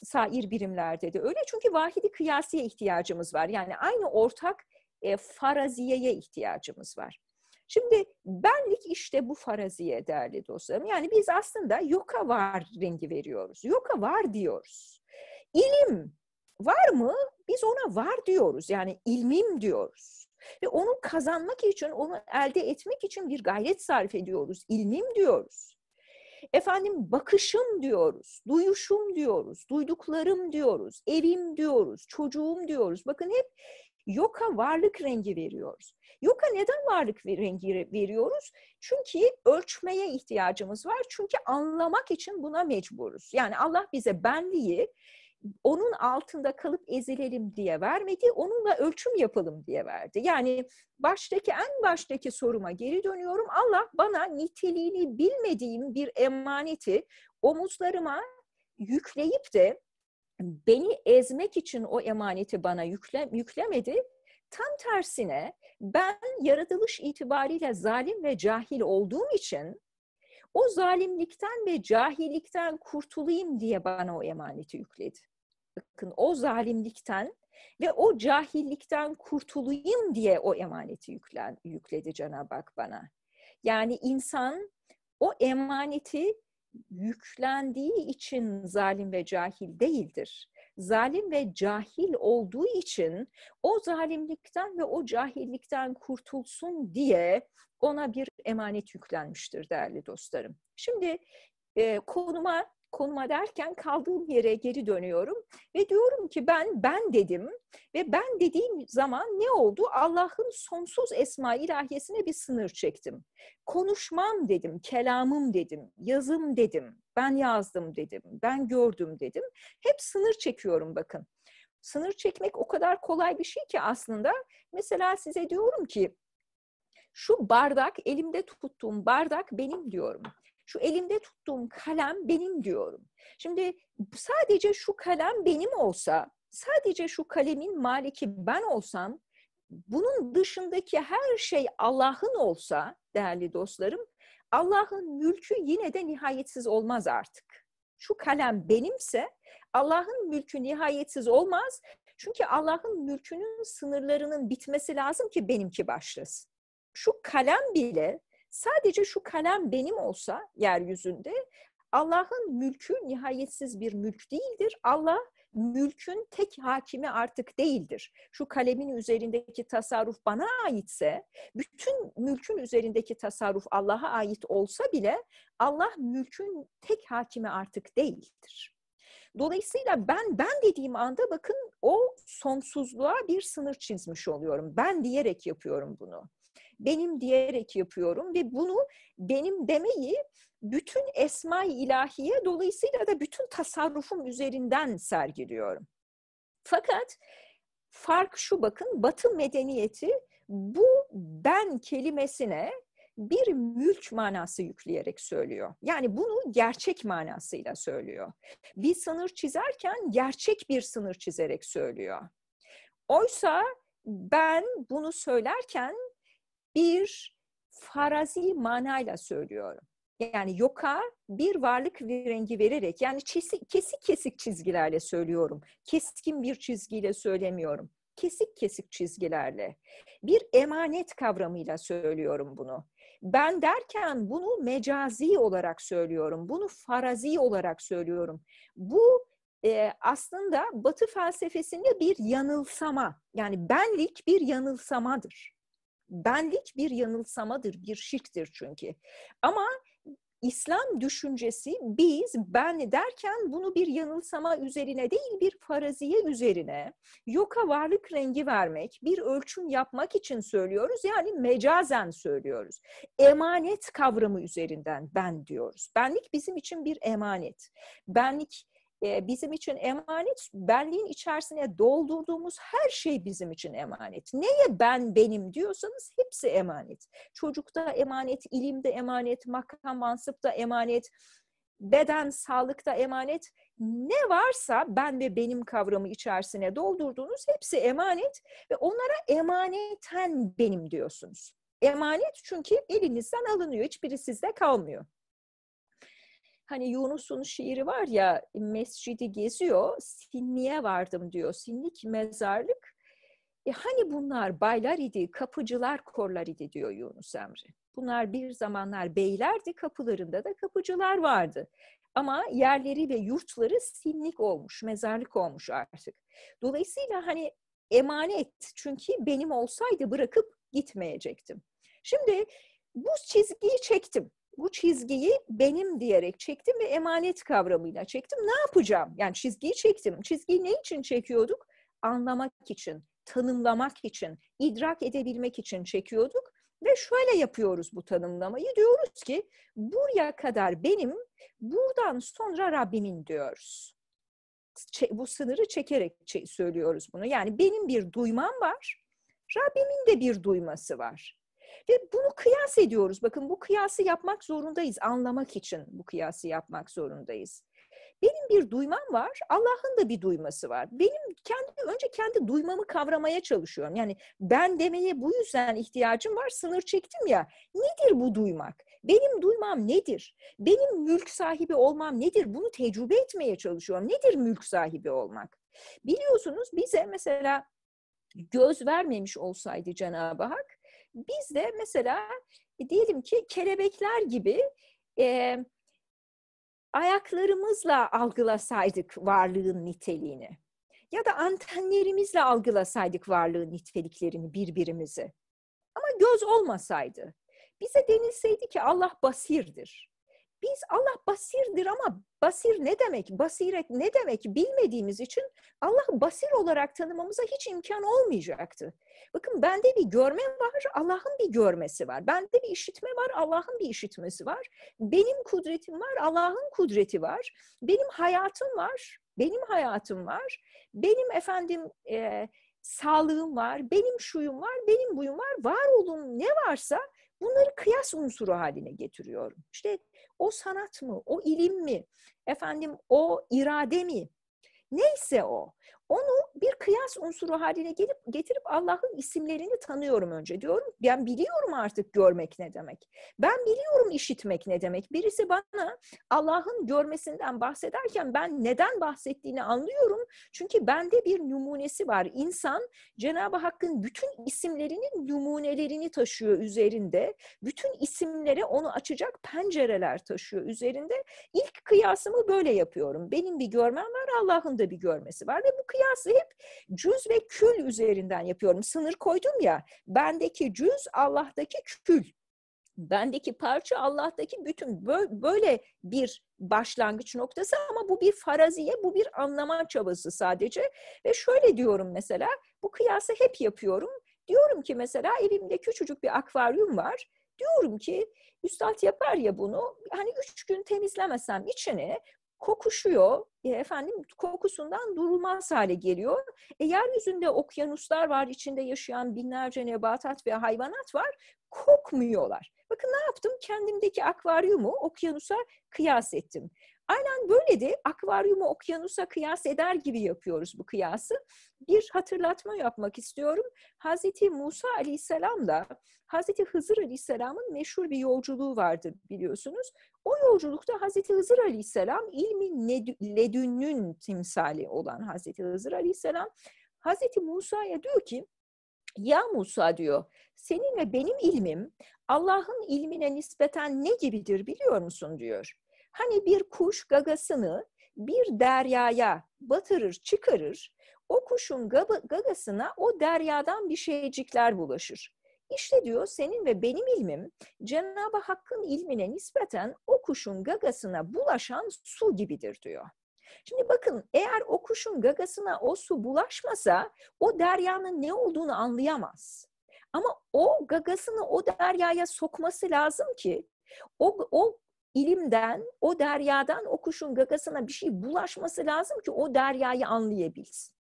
S1: Sair birimlerde de öyle çünkü vahidi kıyasiye ihtiyacımız var. Yani aynı ortak e, faraziyeye ihtiyacımız var. Şimdi benlik işte bu faraziye değerli dostlarım. Yani biz aslında yoka var rengi veriyoruz. Yoka var diyoruz. İlim var mı? Biz ona var diyoruz. Yani ilmim diyoruz. Ve onu kazanmak için, onu elde etmek için bir gayret sarf ediyoruz. İlmim diyoruz. Efendim bakışım diyoruz, duyuşum diyoruz, duyduklarım diyoruz, evim diyoruz, çocuğum diyoruz. Bakın hep yoka varlık rengi veriyoruz. Yoka neden varlık rengi veriyoruz? Çünkü ölçmeye ihtiyacımız var. Çünkü anlamak için buna mecburuz. Yani Allah bize benliği onun altında kalıp ezilelim diye vermedi, onunla ölçüm yapalım diye verdi. Yani baştaki en baştaki soruma geri dönüyorum. Allah bana niteliğini bilmediğim bir emaneti omuzlarıma yükleyip de beni ezmek için o emaneti bana yükle, yüklemedi. Tam tersine ben yaratılış itibariyle zalim ve cahil olduğum için o zalimlikten ve cahillikten kurtulayım diye bana o emaneti yükledi. Bakın o zalimlikten ve o cahillikten kurtulayım diye o emaneti yüklen, yükledi Cenab-ı Hak bana. Yani insan o emaneti yüklendiği için zalim ve cahil değildir. Zalim ve cahil olduğu için o zalimlikten ve o cahillikten kurtulsun diye ona bir emanet yüklenmiştir değerli dostlarım. Şimdi e, konuma konuma derken kaldığım yere geri dönüyorum ve diyorum ki ben ben dedim ve ben dediğim zaman ne oldu? Allah'ın sonsuz esma ilahiyesine bir sınır çektim. Konuşmam dedim, kelamım dedim, yazım dedim, ben yazdım dedim, ben gördüm dedim. Hep sınır çekiyorum bakın. Sınır çekmek o kadar kolay bir şey ki aslında. Mesela size diyorum ki şu bardak, elimde tuttuğum bardak benim diyorum. Şu elimde tuttuğum kalem benim diyorum. Şimdi sadece şu kalem benim olsa, sadece şu kalemin maliki ben olsam bunun dışındaki her şey Allah'ın olsa değerli dostlarım, Allah'ın mülkü yine de nihayetsiz olmaz artık. Şu kalem benimse Allah'ın mülkü nihayetsiz olmaz. Çünkü Allah'ın mülkünün sınırlarının bitmesi lazım ki benimki başlasın. Şu kalem bile sadece şu kalem benim olsa yeryüzünde Allah'ın mülkü nihayetsiz bir mülk değildir. Allah mülkün tek hakimi artık değildir. Şu kalemin üzerindeki tasarruf bana aitse, bütün mülkün üzerindeki tasarruf Allah'a ait olsa bile Allah mülkün tek hakimi artık değildir. Dolayısıyla ben ben dediğim anda bakın o sonsuzluğa bir sınır çizmiş oluyorum. Ben diyerek yapıyorum bunu. Benim diyerek yapıyorum ve bunu benim demeyi bütün esma-i ilahiye dolayısıyla da bütün tasarrufum üzerinden sergiliyorum. Fakat fark şu bakın Batı medeniyeti bu ben kelimesine bir mülk manası yükleyerek söylüyor. Yani bunu gerçek manasıyla söylüyor. Bir sınır çizerken gerçek bir sınır çizerek söylüyor. Oysa ben bunu söylerken bir farazi manayla söylüyorum. Yani yoka bir varlık rengi vererek yani kesik, kesik kesik çizgilerle söylüyorum. Keskin bir çizgiyle söylemiyorum. Kesik kesik çizgilerle. Bir emanet kavramıyla söylüyorum bunu. Ben derken bunu mecazi olarak söylüyorum. Bunu farazi olarak söylüyorum. Bu e, aslında Batı felsefesinde bir yanılsama. Yani benlik bir yanılsamadır. Benlik bir yanılsamadır, bir şirktir çünkü. Ama İslam düşüncesi biz ben derken bunu bir yanılsama üzerine değil bir faraziye üzerine yoka varlık rengi vermek, bir ölçüm yapmak için söylüyoruz. Yani mecazen söylüyoruz. Emanet kavramı üzerinden ben diyoruz. Benlik bizim için bir emanet. Benlik bizim için emanet, benliğin içerisine doldurduğumuz her şey bizim için emanet. Neye ben benim diyorsanız hepsi emanet. Çocukta emanet, ilimde emanet, makam mansıpta emanet, beden, sağlıkta emanet. Ne varsa ben ve benim kavramı içerisine doldurduğunuz hepsi emanet ve onlara emaneten benim diyorsunuz. Emanet çünkü elinizden alınıyor, hiçbiri sizde kalmıyor hani Yunus'un şiiri var ya mescidi geziyor, Sinni'ye vardım diyor. Sinnik mezarlık. E hani bunlar baylar idi, kapıcılar korlar idi diyor Yunus Emre. Bunlar bir zamanlar beylerdi, kapılarında da kapıcılar vardı. Ama yerleri ve yurtları sinlik olmuş, mezarlık olmuş artık. Dolayısıyla hani emanet çünkü benim olsaydı bırakıp gitmeyecektim. Şimdi bu çizgiyi çektim bu çizgiyi benim diyerek çektim ve emanet kavramıyla çektim. Ne yapacağım? Yani çizgiyi çektim. Çizgiyi ne için çekiyorduk? Anlamak için, tanımlamak için, idrak edebilmek için çekiyorduk. Ve şöyle yapıyoruz bu tanımlamayı. Diyoruz ki buraya kadar benim, buradan sonra Rabbimin diyoruz. Bu sınırı çekerek söylüyoruz bunu. Yani benim bir duymam var, Rabbimin de bir duyması var. Ve bunu kıyas ediyoruz. Bakın bu kıyası yapmak zorundayız. Anlamak için bu kıyası yapmak zorundayız. Benim bir duymam var, Allah'ın da bir duyması var. Benim kendi önce kendi duymamı kavramaya çalışıyorum. Yani ben demeye bu yüzden ihtiyacım var. Sınır çektim ya. Nedir bu duymak? Benim duymam nedir? Benim mülk sahibi olmam nedir? Bunu tecrübe etmeye çalışıyorum. Nedir mülk sahibi olmak? Biliyorsunuz bize mesela göz vermemiş olsaydı Cenab-ı Hak biz de mesela e, diyelim ki kelebekler gibi e, ayaklarımızla algılasaydık varlığın niteliğini ya da antenlerimizle algılasaydık varlığın niteliklerini birbirimizi. Ama göz olmasaydı, bize denilseydi ki Allah basirdir. Biz Allah basirdir ama basir ne demek, basiret ne demek bilmediğimiz için Allah basir olarak tanımamıza hiç imkan olmayacaktı. Bakın bende bir görme var, Allah'ın bir görmesi var. Bende bir işitme var, Allah'ın bir işitmesi var. Benim kudretim var, Allah'ın kudreti var. Benim hayatım var, benim hayatım var. Benim efendim e, sağlığım var, benim şuyum var, benim buyum var. Var olduğum ne varsa bunları kıyas unsuru haline getiriyorum. İşte o sanat mı, o ilim mi, efendim o irade mi? Neyse o. onu bir kıyas unsuru haline gelip getirip Allah'ın isimlerini tanıyorum önce diyorum. Ben biliyorum artık görmek ne demek. Ben biliyorum işitmek ne demek. Birisi bana Allah'ın görmesinden bahsederken ben neden bahsettiğini anlıyorum. Çünkü bende bir numunesi var. İnsan Cenab-ı Hakk'ın bütün isimlerinin numunelerini taşıyor üzerinde. Bütün isimlere onu açacak pencereler taşıyor üzerinde. İlk kıyasımı böyle yapıyorum. Benim bir görmem var, Allah'ın da bir görmesi var ve bu kıyası hep cüz ve kül üzerinden yapıyorum. Sınır koydum ya, bendeki cüz Allah'taki kül. Bendeki parça Allah'taki bütün böyle bir başlangıç noktası ama bu bir faraziye, bu bir anlama çabası sadece. Ve şöyle diyorum mesela, bu kıyası hep yapıyorum. Diyorum ki mesela evimde küçücük bir akvaryum var. Diyorum ki üstad yapar ya bunu, hani üç gün temizlemesem içini kokuşuyor, e, efendim kokusundan durulmaz hale geliyor. E, yeryüzünde okyanuslar var, içinde yaşayan binlerce nebatat ve hayvanat var, kokmuyorlar. Bakın ne yaptım? Kendimdeki akvaryumu okyanusa kıyas ettim. Aynen böyle de akvaryumu okyanusa kıyas eder gibi yapıyoruz bu kıyası. Bir hatırlatma yapmak istiyorum. Hazreti Musa Aleyhisselam da Hazreti Hızır Aleyhisselam'ın meşhur bir yolculuğu vardır biliyorsunuz. O yolculukta Hazreti Hızır Aleyhisselam ilmin ledünün timsali olan Hazreti Hızır Aleyhisselam Hazreti Musa'ya diyor ki ya Musa diyor, senin ve benim ilmim Allah'ın ilmine nispeten ne gibidir biliyor musun diyor. Hani bir kuş gagasını bir deryaya batırır, çıkarır. O kuşun gagasına o deryadan bir şeycikler bulaşır. İşte diyor senin ve benim ilmim Cenab-ı Hakk'ın ilmine nispeten o kuşun gagasına bulaşan su gibidir diyor. Şimdi bakın eğer o kuşun gagasına o su bulaşmasa o deryanın ne olduğunu anlayamaz. Ama o gagasını o deryaya sokması lazım ki o, o ilimden, o deryadan o kuşun gagasına bir şey bulaşması lazım ki o deryayı anlayabilsin.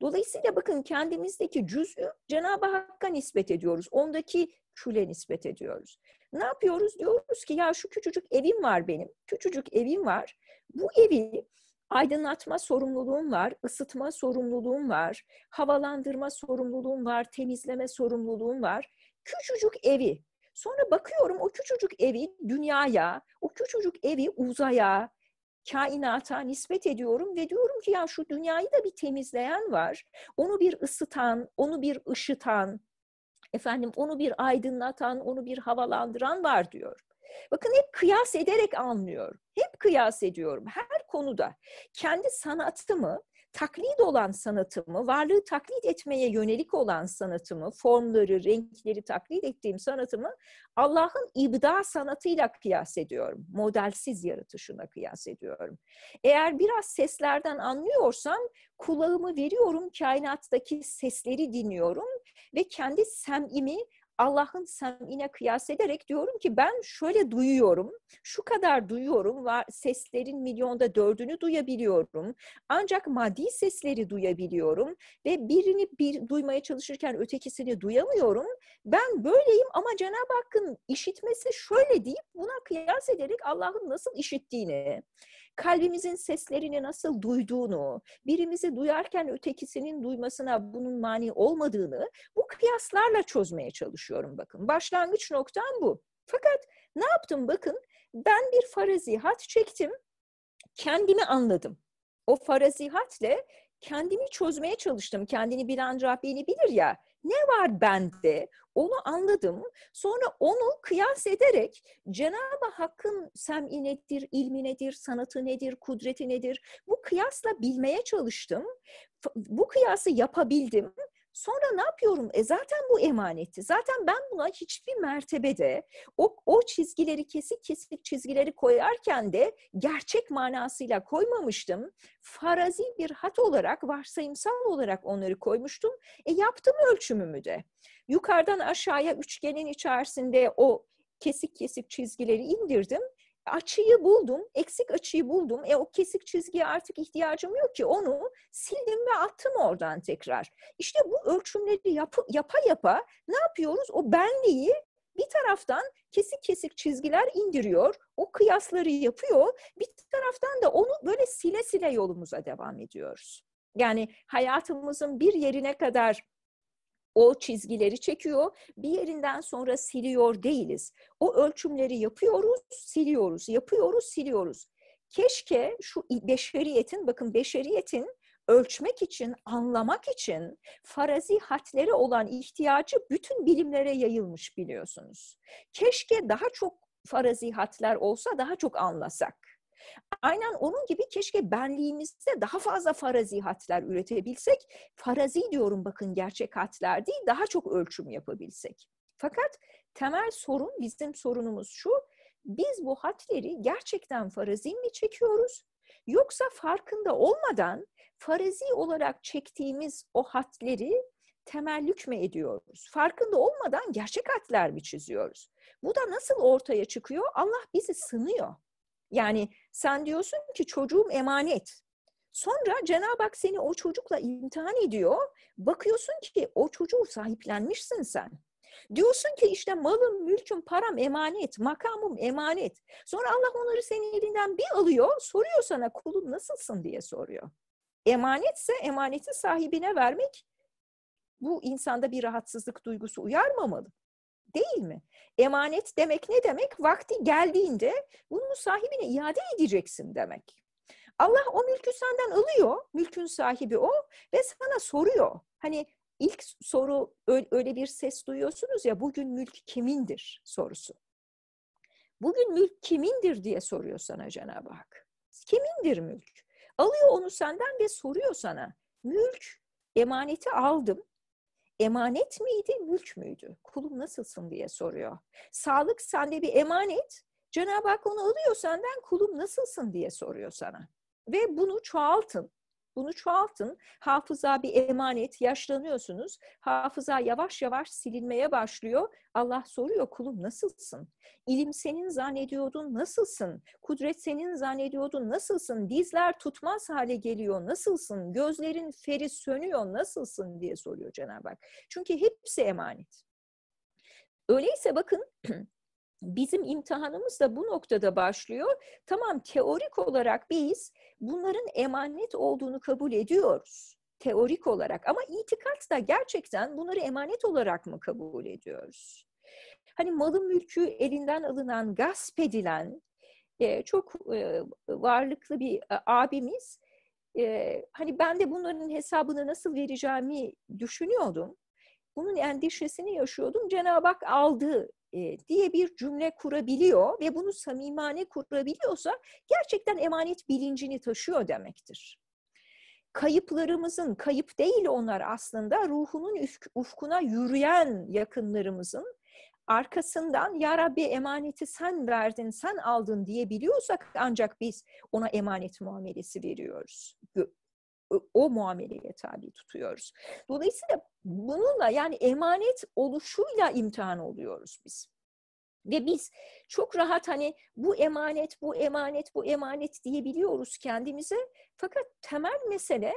S1: Dolayısıyla bakın kendimizdeki cüz'ü Cenab-ı Hakk'a nispet ediyoruz. Ondaki küle nispet ediyoruz. Ne yapıyoruz? Diyoruz ki ya şu küçücük evim var benim. Küçücük evim var. Bu evi aydınlatma sorumluluğum var, ısıtma sorumluluğum var, havalandırma sorumluluğum var, temizleme sorumluluğum var. Küçücük evi Sonra bakıyorum o küçücük evi dünyaya, o küçücük evi uzaya, kainata nispet ediyorum ve diyorum ki ya şu dünyayı da bir temizleyen var. Onu bir ısıtan, onu bir ışıtan, efendim onu bir aydınlatan, onu bir havalandıran var diyor. Bakın hep kıyas ederek anlıyorum. Hep kıyas ediyorum her konuda. Kendi sanatımı taklit olan sanatımı, varlığı taklit etmeye yönelik olan sanatımı, formları, renkleri taklit ettiğim sanatımı Allah'ın ibda sanatıyla kıyas ediyorum. Modelsiz yaratışına kıyas ediyorum. Eğer biraz seslerden anlıyorsam kulağımı veriyorum, kainattaki sesleri dinliyorum ve kendi sem'imi Allah'ın semine kıyas ederek diyorum ki ben şöyle duyuyorum, şu kadar duyuyorum, var seslerin milyonda dördünü duyabiliyorum. Ancak maddi sesleri duyabiliyorum ve birini bir duymaya çalışırken ötekisini duyamıyorum. Ben böyleyim ama Cenab-ı Hakk'ın işitmesi şöyle deyip buna kıyas ederek Allah'ın nasıl işittiğini, kalbimizin seslerini nasıl duyduğunu, birimizi duyarken ötekisinin duymasına bunun mani olmadığını bu kıyaslarla çözmeye çalışıyorum bakın. Başlangıç noktam bu. Fakat ne yaptım bakın ben bir farazihat çektim, kendimi anladım. O farazihatle kendimi çözmeye çalıştım. Kendini bilen Rabbini bilir ya. Ne var bende? Onu anladım. Sonra onu kıyas ederek Cenab-ı Hakk'ın sem'i nedir, ilmi nedir, sanatı nedir, kudreti nedir? Bu kıyasla bilmeye çalıştım. Bu kıyası yapabildim Sonra ne yapıyorum? E zaten bu emanetti. Zaten ben buna hiçbir mertebede o, o çizgileri kesik kesik çizgileri koyarken de gerçek manasıyla koymamıştım. Farazi bir hat olarak, varsayımsal olarak onları koymuştum. E yaptım ölçümümü de. Yukarıdan aşağıya üçgenin içerisinde o kesik kesik çizgileri indirdim açıyı buldum, eksik açıyı buldum. E o kesik çizgiye artık ihtiyacım yok ki onu sildim ve attım oradan tekrar. İşte bu ölçümleri yap, yapa yapa ne yapıyoruz? O benliği bir taraftan kesik kesik çizgiler indiriyor, o kıyasları yapıyor. Bir taraftan da onu böyle sile sile yolumuza devam ediyoruz. Yani hayatımızın bir yerine kadar o çizgileri çekiyor, bir yerinden sonra siliyor değiliz. O ölçümleri yapıyoruz, siliyoruz, yapıyoruz, siliyoruz. Keşke şu beşeriyetin, bakın beşeriyetin ölçmek için, anlamak için farazi hatleri olan ihtiyacı bütün bilimlere yayılmış biliyorsunuz. Keşke daha çok farazi hatler olsa daha çok anlasak. Aynen onun gibi keşke benliğimizde daha fazla farazi hatler üretebilsek. Farazi diyorum bakın gerçek hatler değil, daha çok ölçüm yapabilsek. Fakat temel sorun, bizim sorunumuz şu, biz bu hatleri gerçekten farazi mi çekiyoruz? Yoksa farkında olmadan farazi olarak çektiğimiz o hatleri temellük mü ediyoruz? Farkında olmadan gerçek hatler mi çiziyoruz? Bu da nasıl ortaya çıkıyor? Allah bizi sınıyor. Yani sen diyorsun ki çocuğum emanet. Sonra Cenab-ı Hak seni o çocukla imtihan ediyor. Bakıyorsun ki o çocuğu sahiplenmişsin sen. Diyorsun ki işte malım, mülküm, param emanet, makamım emanet. Sonra Allah onları senin elinden bir alıyor, soruyor sana kulum nasılsın diye soruyor. Emanetse emaneti sahibine vermek bu insanda bir rahatsızlık duygusu uyarmamalı. Değil mi? Emanet demek ne demek? Vakti geldiğinde bunun sahibine iade edeceksin demek. Allah o mülkü senden alıyor, mülkün sahibi o ve sana soruyor. Hani ilk soru öyle bir ses duyuyorsunuz ya bugün mülk kimindir sorusu. Bugün mülk kimindir diye soruyor sana Cenab-ı Hak. Kimindir mülk? Alıyor onu senden ve soruyor sana. Mülk, emaneti aldım emanet miydi, mülk müydü? Kulum nasılsın diye soruyor. Sağlık sende bir emanet. Cenab-ı Hak onu alıyor senden, kulum nasılsın diye soruyor sana. Ve bunu çoğaltın. Bunu çoğaltın. Hafıza bir emanet, yaşlanıyorsunuz. Hafıza yavaş yavaş silinmeye başlıyor. Allah soruyor kulum nasılsın? İlim senin zannediyordun nasılsın? Kudret senin zannediyordun nasılsın? Dizler tutmaz hale geliyor nasılsın? Gözlerin feri sönüyor nasılsın diye soruyor Cenab-ı Hak. Çünkü hepsi emanet. Öyleyse bakın bizim imtihanımız da bu noktada başlıyor. Tamam teorik olarak biz bunların emanet olduğunu kabul ediyoruz. Teorik olarak ama itikat da gerçekten bunları emanet olarak mı kabul ediyoruz? Hani malı mülkü elinden alınan, gasp edilen e, çok e, varlıklı bir e, abimiz hani ben de bunların hesabını nasıl vereceğimi düşünüyordum. Bunun endişesini yaşıyordum. Cenab-ı Hak aldı diye bir cümle kurabiliyor ve bunu samimane kurabiliyorsa gerçekten emanet bilincini taşıyor demektir. Kayıplarımızın, kayıp değil onlar aslında ruhunun ufkuna yürüyen yakınlarımızın arkasından ya Rabbi emaneti sen verdin, sen aldın diyebiliyorsak ancak biz ona emanet muamelesi veriyoruz o muameleye tabi tutuyoruz. Dolayısıyla bununla yani emanet oluşuyla imtihan oluyoruz biz. Ve biz çok rahat hani bu emanet, bu emanet, bu emanet diyebiliyoruz kendimize. Fakat temel mesele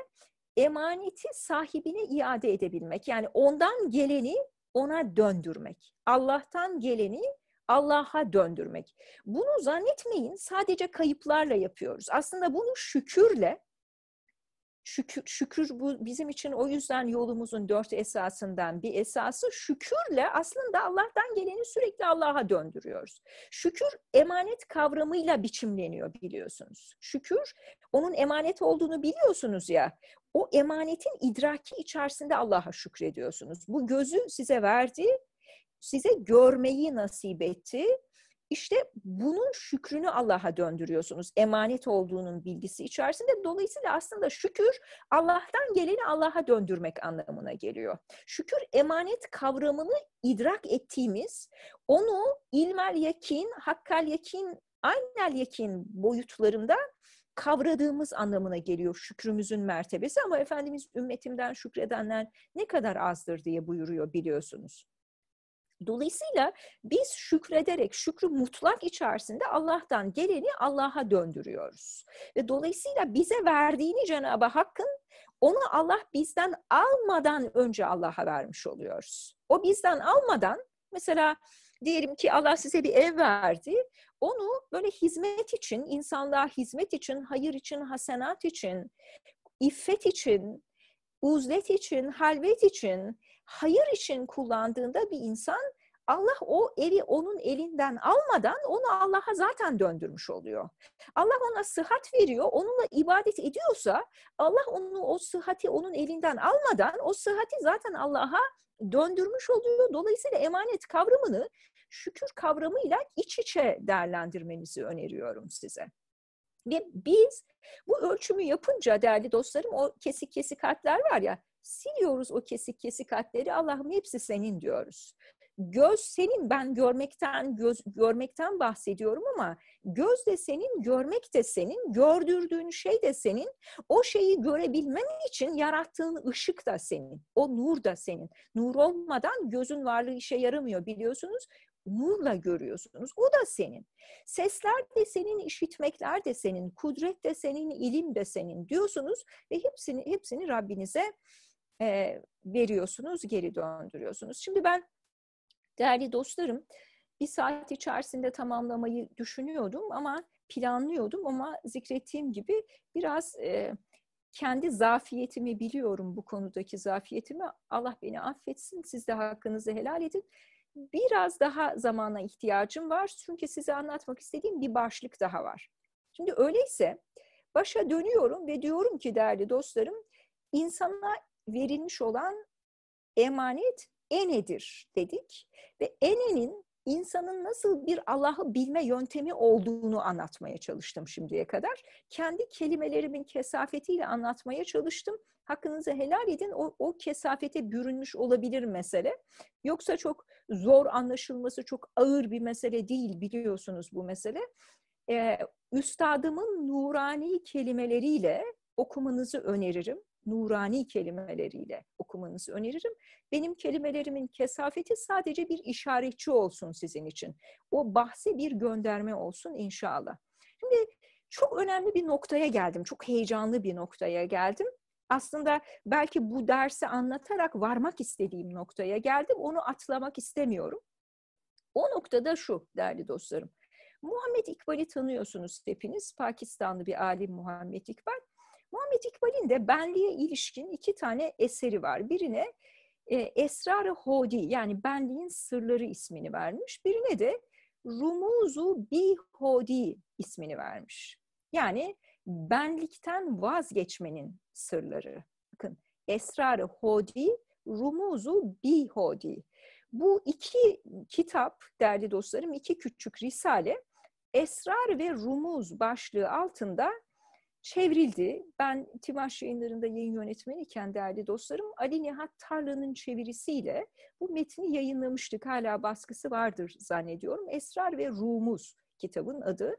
S1: emaneti sahibine iade edebilmek. Yani ondan geleni ona döndürmek. Allah'tan geleni Allah'a döndürmek. Bunu zannetmeyin sadece kayıplarla yapıyoruz. Aslında bunu şükürle şükür, şükür bu bizim için o yüzden yolumuzun dört esasından bir esası şükürle aslında Allah'tan geleni sürekli Allah'a döndürüyoruz. Şükür emanet kavramıyla biçimleniyor biliyorsunuz. Şükür onun emanet olduğunu biliyorsunuz ya. O emanetin idraki içerisinde Allah'a şükrediyorsunuz. Bu gözü size verdi, size görmeyi nasip etti işte bunun şükrünü Allah'a döndürüyorsunuz. Emanet olduğunun bilgisi içerisinde. Dolayısıyla aslında şükür Allah'tan geleni Allah'a döndürmek anlamına geliyor. Şükür emanet kavramını idrak ettiğimiz, onu ilmel yakin, hakkal yakin, aynel yakin boyutlarında kavradığımız anlamına geliyor şükrümüzün mertebesi ama Efendimiz ümmetimden şükredenler ne kadar azdır diye buyuruyor biliyorsunuz. Dolayısıyla biz şükrederek, şükrü mutlak içerisinde Allah'tan geleni Allah'a döndürüyoruz. Ve dolayısıyla bize verdiğini Cenab-ı Hakk'ın onu Allah bizden almadan önce Allah'a vermiş oluyoruz. O bizden almadan mesela diyelim ki Allah size bir ev verdi. Onu böyle hizmet için, insanlığa hizmet için, hayır için, hasenat için, iffet için, uzlet için, halvet için, hayır için kullandığında bir insan Allah o evi onun elinden almadan onu Allah'a zaten döndürmüş oluyor. Allah ona sıhhat veriyor, onunla ibadet ediyorsa Allah onu o sıhhati onun elinden almadan o sıhhati zaten Allah'a döndürmüş oluyor. Dolayısıyla emanet kavramını şükür kavramıyla iç içe değerlendirmenizi öneriyorum size. Ve biz bu ölçümü yapınca değerli dostlarım o kesik kesik harfler var ya siliyoruz o kesik kesik harfleri Allah'ım hepsi senin diyoruz. Göz senin ben görmekten göz görmekten bahsediyorum ama göz de senin, görmek de senin, gördürdüğün şey de senin. O şeyi görebilmen için yarattığın ışık da senin. O nur da senin. Nur olmadan gözün varlığı işe yaramıyor biliyorsunuz nurla görüyorsunuz. O da senin. Sesler de senin, işitmekler de senin, kudret de senin, ilim de senin diyorsunuz ve hepsini hepsini Rabbinize e, veriyorsunuz, geri döndürüyorsunuz. Şimdi ben değerli dostlarım bir saat içerisinde tamamlamayı düşünüyordum ama planlıyordum ama zikrettiğim gibi biraz e, kendi zafiyetimi biliyorum bu konudaki zafiyetimi. Allah beni affetsin. Siz de hakkınızı helal edin biraz daha zamana ihtiyacım var. Çünkü size anlatmak istediğim bir başlık daha var. Şimdi öyleyse başa dönüyorum ve diyorum ki değerli dostlarım, insana verilmiş olan emanet enedir dedik. Ve enenin insanın nasıl bir Allah'ı bilme yöntemi olduğunu anlatmaya çalıştım şimdiye kadar. Kendi kelimelerimin kesafetiyle anlatmaya çalıştım. Hakkınızı helal edin. O, o kesafete bürünmüş olabilir mesele. Yoksa çok zor anlaşılması çok ağır bir mesele değil biliyorsunuz bu mesele. Ee, üstadımın nurani kelimeleriyle okumanızı öneririm. Nurani kelimeleriyle okumanızı öneririm. Benim kelimelerimin kesafeti sadece bir işaretçi olsun sizin için. O bahse bir gönderme olsun inşallah. Şimdi çok önemli bir noktaya geldim. Çok heyecanlı bir noktaya geldim aslında belki bu dersi anlatarak varmak istediğim noktaya geldim. Onu atlamak istemiyorum. O noktada şu değerli dostlarım. Muhammed İkbal'i tanıyorsunuz hepiniz. Pakistanlı bir alim Muhammed İkbal. Muhammed İkbal'in de benliğe ilişkin iki tane eseri var. Birine e, Esrar-ı Hodi yani benliğin sırları ismini vermiş. Birine de Rumuzu Bi Hodi ismini vermiş. Yani benlikten vazgeçmenin sırları. Bakın Esrar-ı Hodi, Rumuzu Bi Hodi. Bu iki kitap değerli dostlarım, iki küçük risale Esrar ve Rumuz başlığı altında çevrildi. Ben Timaş yayınlarında yayın yönetmeniyken değerli dostlarım Ali Nihat Tarla'nın çevirisiyle bu metni yayınlamıştık. Hala baskısı vardır zannediyorum. Esrar ve Rumuz kitabın adı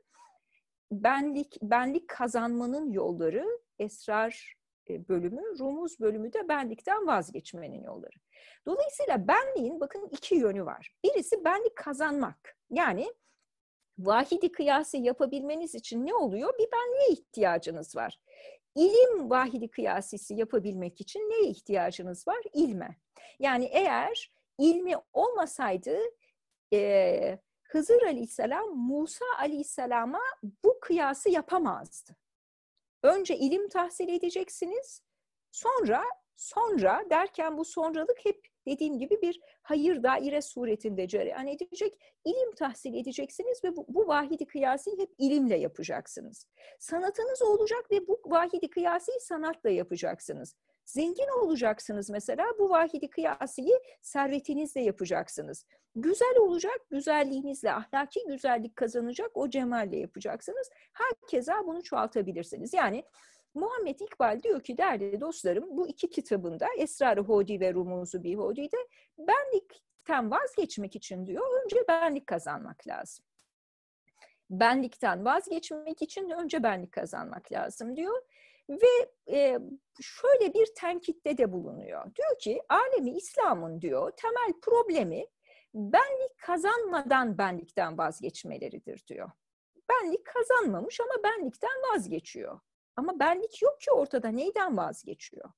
S1: benlik benlik kazanmanın yolları esrar e, bölümü, rumuz bölümü de benlikten vazgeçmenin yolları. Dolayısıyla benliğin bakın iki yönü var. Birisi benlik kazanmak. Yani vahidi kıyası yapabilmeniz için ne oluyor? Bir benliğe ihtiyacınız var. İlim vahidi kıyasisi yapabilmek için neye ihtiyacınız var? İlme. Yani eğer ilmi olmasaydı e, Hızır Aleyhisselam Musa Aleyhisselam'a bu kıyası yapamazdı. Önce ilim tahsil edeceksiniz. Sonra sonra derken bu sonralık hep dediğim gibi bir hayır daire suretinde cereyan edecek. İlim tahsil edeceksiniz ve bu, bu vahidi kıyası hep ilimle yapacaksınız. Sanatınız olacak ve bu vahidi kıyası sanatla yapacaksınız. Zengin olacaksınız mesela bu vahidi kıyasiyi servetinizle yapacaksınız. Güzel olacak, güzelliğinizle, ahlaki güzellik kazanacak o cemalle yapacaksınız. Herkese bunu çoğaltabilirsiniz. Yani Muhammed İkbal diyor ki değerli dostlarım bu iki kitabında Esrar-ı Hodi ve Rumuzu Bi Hodi'de benlikten vazgeçmek için diyor önce benlik kazanmak lazım. Benlikten vazgeçmek için önce benlik kazanmak lazım diyor. Ve e, şöyle bir tenkitte de bulunuyor. Diyor ki alemi İslam'ın diyor temel problemi benlik kazanmadan benlikten vazgeçmeleridir diyor. Benlik kazanmamış ama benlikten vazgeçiyor. Ama benlik yok ki ortada neyden vazgeçiyor?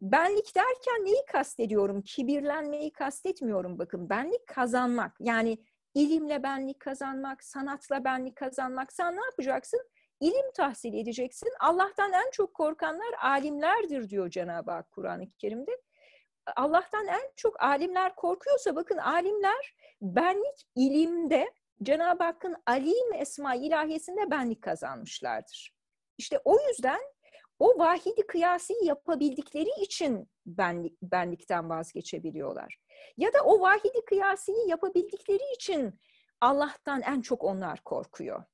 S1: Benlik derken neyi kastediyorum? Kibirlenmeyi kastetmiyorum bakın. Benlik kazanmak. Yani ilimle benlik kazanmak, sanatla benlik kazanmak. Sen ne yapacaksın? ilim tahsil edeceksin. Allah'tan en çok korkanlar alimlerdir diyor Cenab-ı Hak Kur'an-ı Kerim'de. Allah'tan en çok alimler korkuyorsa bakın alimler benlik ilimde Cenab-ı Hakk'ın alim esma ilahiyesinde benlik kazanmışlardır. İşte o yüzden o vahidi kıyasi yapabildikleri için benlik, benlikten vazgeçebiliyorlar. Ya da o vahidi kıyasiyi yapabildikleri için Allah'tan en çok onlar korkuyor.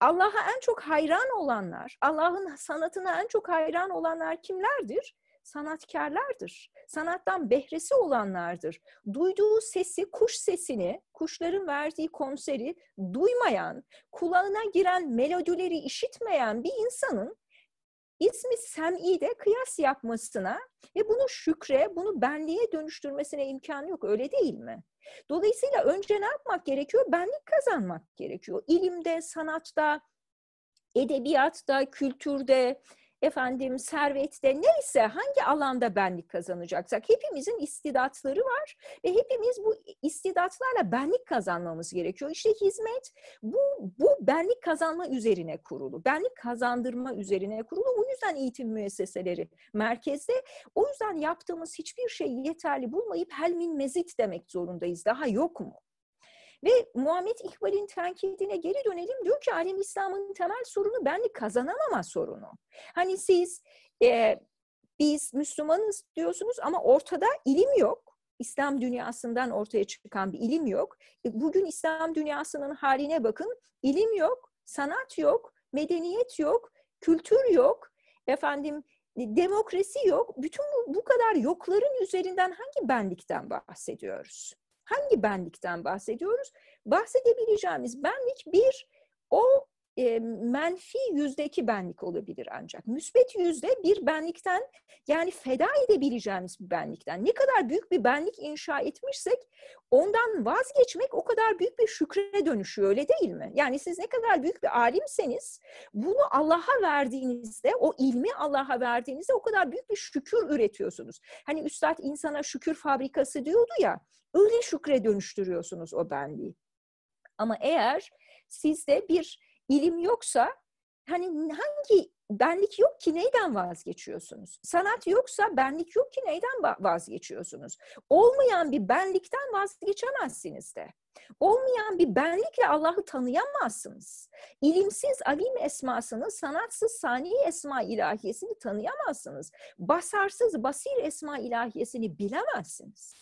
S1: Allah'a en çok hayran olanlar, Allah'ın sanatına en çok hayran olanlar kimlerdir? Sanatkarlardır. Sanattan behresi olanlardır. Duyduğu sesi, kuş sesini, kuşların verdiği konseri duymayan, kulağına giren melodileri işitmeyen bir insanın ismi sem'i de kıyas yapmasına ve bunu şükre, bunu benliğe dönüştürmesine imkan yok. Öyle değil mi? Dolayısıyla önce ne yapmak gerekiyor? Benlik kazanmak gerekiyor. İlimde, sanatta, edebiyatta, kültürde, efendim servette neyse hangi alanda benlik kazanacaksak hepimizin istidatları var ve hepimiz bu istidatlarla benlik kazanmamız gerekiyor. İşte hizmet bu, bu benlik kazanma üzerine kurulu. Benlik kazandırma üzerine kurulu. O yüzden eğitim müesseseleri merkezde. O yüzden yaptığımız hiçbir şeyi yeterli bulmayıp helmin mezit demek zorundayız. Daha yok mu? Ve Muhammed İkbal'in tenkidine geri dönelim. Diyor ki alem İslam'ın temel sorunu benlik kazanamama sorunu. Hani siz e, biz Müslümanız diyorsunuz ama ortada ilim yok. İslam dünyasından ortaya çıkan bir ilim yok. E, bugün İslam dünyasının haline bakın. İlim yok, sanat yok, medeniyet yok, kültür yok. Efendim demokrasi yok. Bütün bu, bu kadar yokların üzerinden hangi benlikten bahsediyoruz? Hangi benlikten bahsediyoruz? Bahsedebileceğimiz benlik bir, o e, menfi yüzdeki benlik olabilir ancak. Müsbet yüzde bir benlikten yani feda edebileceğimiz bir benlikten. Ne kadar büyük bir benlik inşa etmişsek ondan vazgeçmek o kadar büyük bir şükre dönüşüyor öyle değil mi? Yani siz ne kadar büyük bir alimseniz bunu Allah'a verdiğinizde o ilmi Allah'a verdiğinizde o kadar büyük bir şükür üretiyorsunuz. Hani Üstad insana şükür fabrikası diyordu ya öyle şükre dönüştürüyorsunuz o benliği. Ama eğer sizde bir ilim yoksa hani hangi benlik yok ki neyden vazgeçiyorsunuz? Sanat yoksa benlik yok ki neyden vazgeçiyorsunuz? Olmayan bir benlikten vazgeçemezsiniz de. Olmayan bir benlikle Allah'ı tanıyamazsınız. İlimsiz alim esmasını, sanatsız sani esma ilahiyesini tanıyamazsınız. Basarsız basir esma ilahiyesini bilemezsiniz.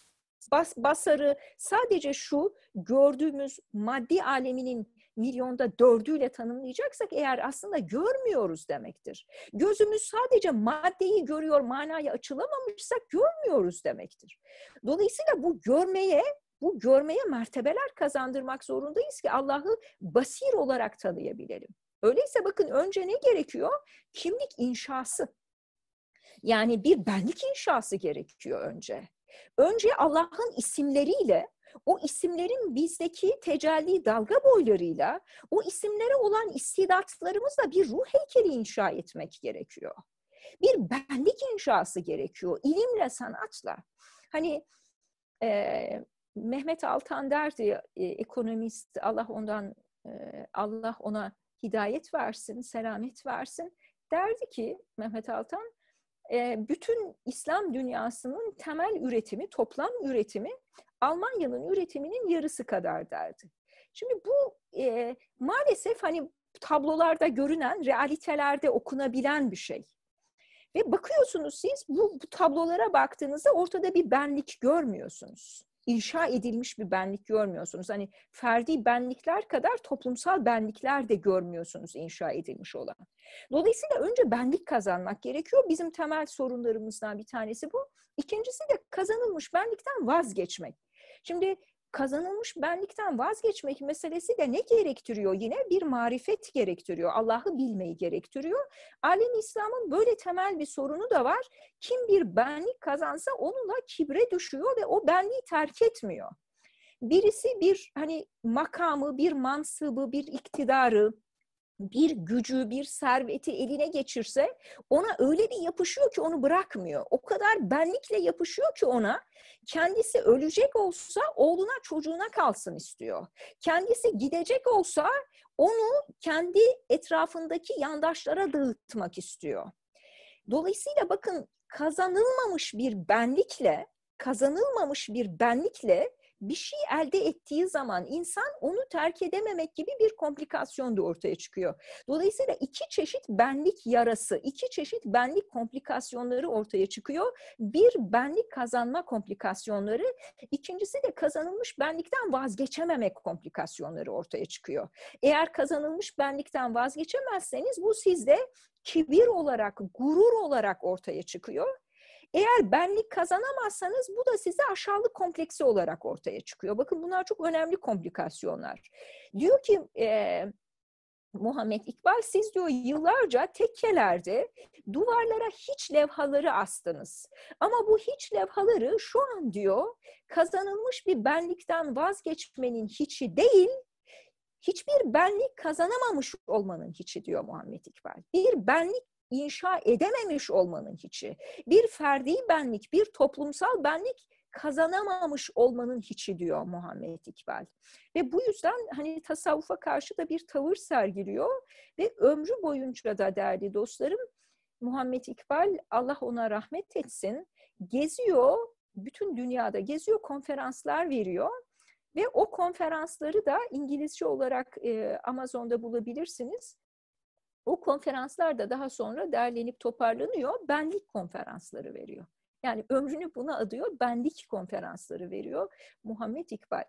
S1: Bas, basarı sadece şu gördüğümüz maddi aleminin milyonda dördüyle tanımlayacaksak eğer aslında görmüyoruz demektir. Gözümüz sadece maddeyi görüyor, manaya açılamamışsak görmüyoruz demektir. Dolayısıyla bu görmeye bu görmeye mertebeler kazandırmak zorundayız ki Allah'ı basir olarak tanıyabilelim. Öyleyse bakın önce ne gerekiyor? Kimlik inşası. Yani bir benlik inşası gerekiyor önce. Önce Allah'ın isimleriyle o isimlerin bizdeki tecelli dalga boylarıyla o isimlere olan istidatlarımızla bir ruh heykeli inşa etmek gerekiyor. Bir benlik inşası gerekiyor ilimle, sanatla. Hani e, Mehmet Altan derdi e, ekonomist Allah ondan e, Allah ona hidayet versin, selamet versin. Derdi ki Mehmet Altan e, bütün İslam dünyasının temel üretimi, toplam üretimi Almanya'nın üretiminin yarısı kadar derdi. Şimdi bu e, maalesef hani tablolarda görünen, realitelerde okunabilen bir şey. Ve bakıyorsunuz siz bu, bu tablolara baktığınızda ortada bir benlik görmüyorsunuz. İnşa edilmiş bir benlik görmüyorsunuz. Hani ferdi benlikler kadar toplumsal benlikler de görmüyorsunuz inşa edilmiş olan. Dolayısıyla önce benlik kazanmak gerekiyor. Bizim temel sorunlarımızdan bir tanesi bu. İkincisi de kazanılmış benlikten vazgeçmek. Şimdi kazanılmış benlikten vazgeçmek meselesi de ne gerektiriyor? Yine bir marifet gerektiriyor. Allah'ı bilmeyi gerektiriyor. Alem İslam'ın böyle temel bir sorunu da var. Kim bir benlik kazansa onunla kibre düşüyor ve o benliği terk etmiyor. Birisi bir hani makamı, bir mansıbı, bir iktidarı, bir gücü, bir serveti eline geçirse ona öyle bir yapışıyor ki onu bırakmıyor. O kadar benlikle yapışıyor ki ona kendisi ölecek olsa oğluna çocuğuna kalsın istiyor. Kendisi gidecek olsa onu kendi etrafındaki yandaşlara dağıtmak istiyor. Dolayısıyla bakın kazanılmamış bir benlikle, kazanılmamış bir benlikle bir şey elde ettiği zaman insan onu terk edememek gibi bir komplikasyon da ortaya çıkıyor. Dolayısıyla iki çeşit benlik yarası, iki çeşit benlik komplikasyonları ortaya çıkıyor. Bir benlik kazanma komplikasyonları, ikincisi de kazanılmış benlikten vazgeçememek komplikasyonları ortaya çıkıyor. Eğer kazanılmış benlikten vazgeçemezseniz bu sizde kibir olarak, gurur olarak ortaya çıkıyor eğer benlik kazanamazsanız bu da size aşağılık kompleksi olarak ortaya çıkıyor. Bakın bunlar çok önemli komplikasyonlar. Diyor ki e, Muhammed İkbal siz diyor yıllarca tekkelerde duvarlara hiç levhaları astınız. Ama bu hiç levhaları şu an diyor kazanılmış bir benlikten vazgeçmenin hiçi değil, hiçbir benlik kazanamamış olmanın hiçi diyor Muhammed İkbal. Bir benlik inşa edememiş olmanın hiçi. Bir ferdi benlik, bir toplumsal benlik kazanamamış olmanın hiçi diyor Muhammed İkbal. Ve bu yüzden hani tasavvufa karşı da bir tavır sergiliyor ve ömrü boyunca da değerli dostlarım Muhammed İkbal Allah ona rahmet etsin geziyor bütün dünyada geziyor konferanslar veriyor ve o konferansları da İngilizce olarak e, Amazon'da bulabilirsiniz. O konferanslar da daha sonra derlenip toparlanıyor, benlik konferansları veriyor. Yani ömrünü buna adıyor, benlik konferansları veriyor Muhammed İkbal.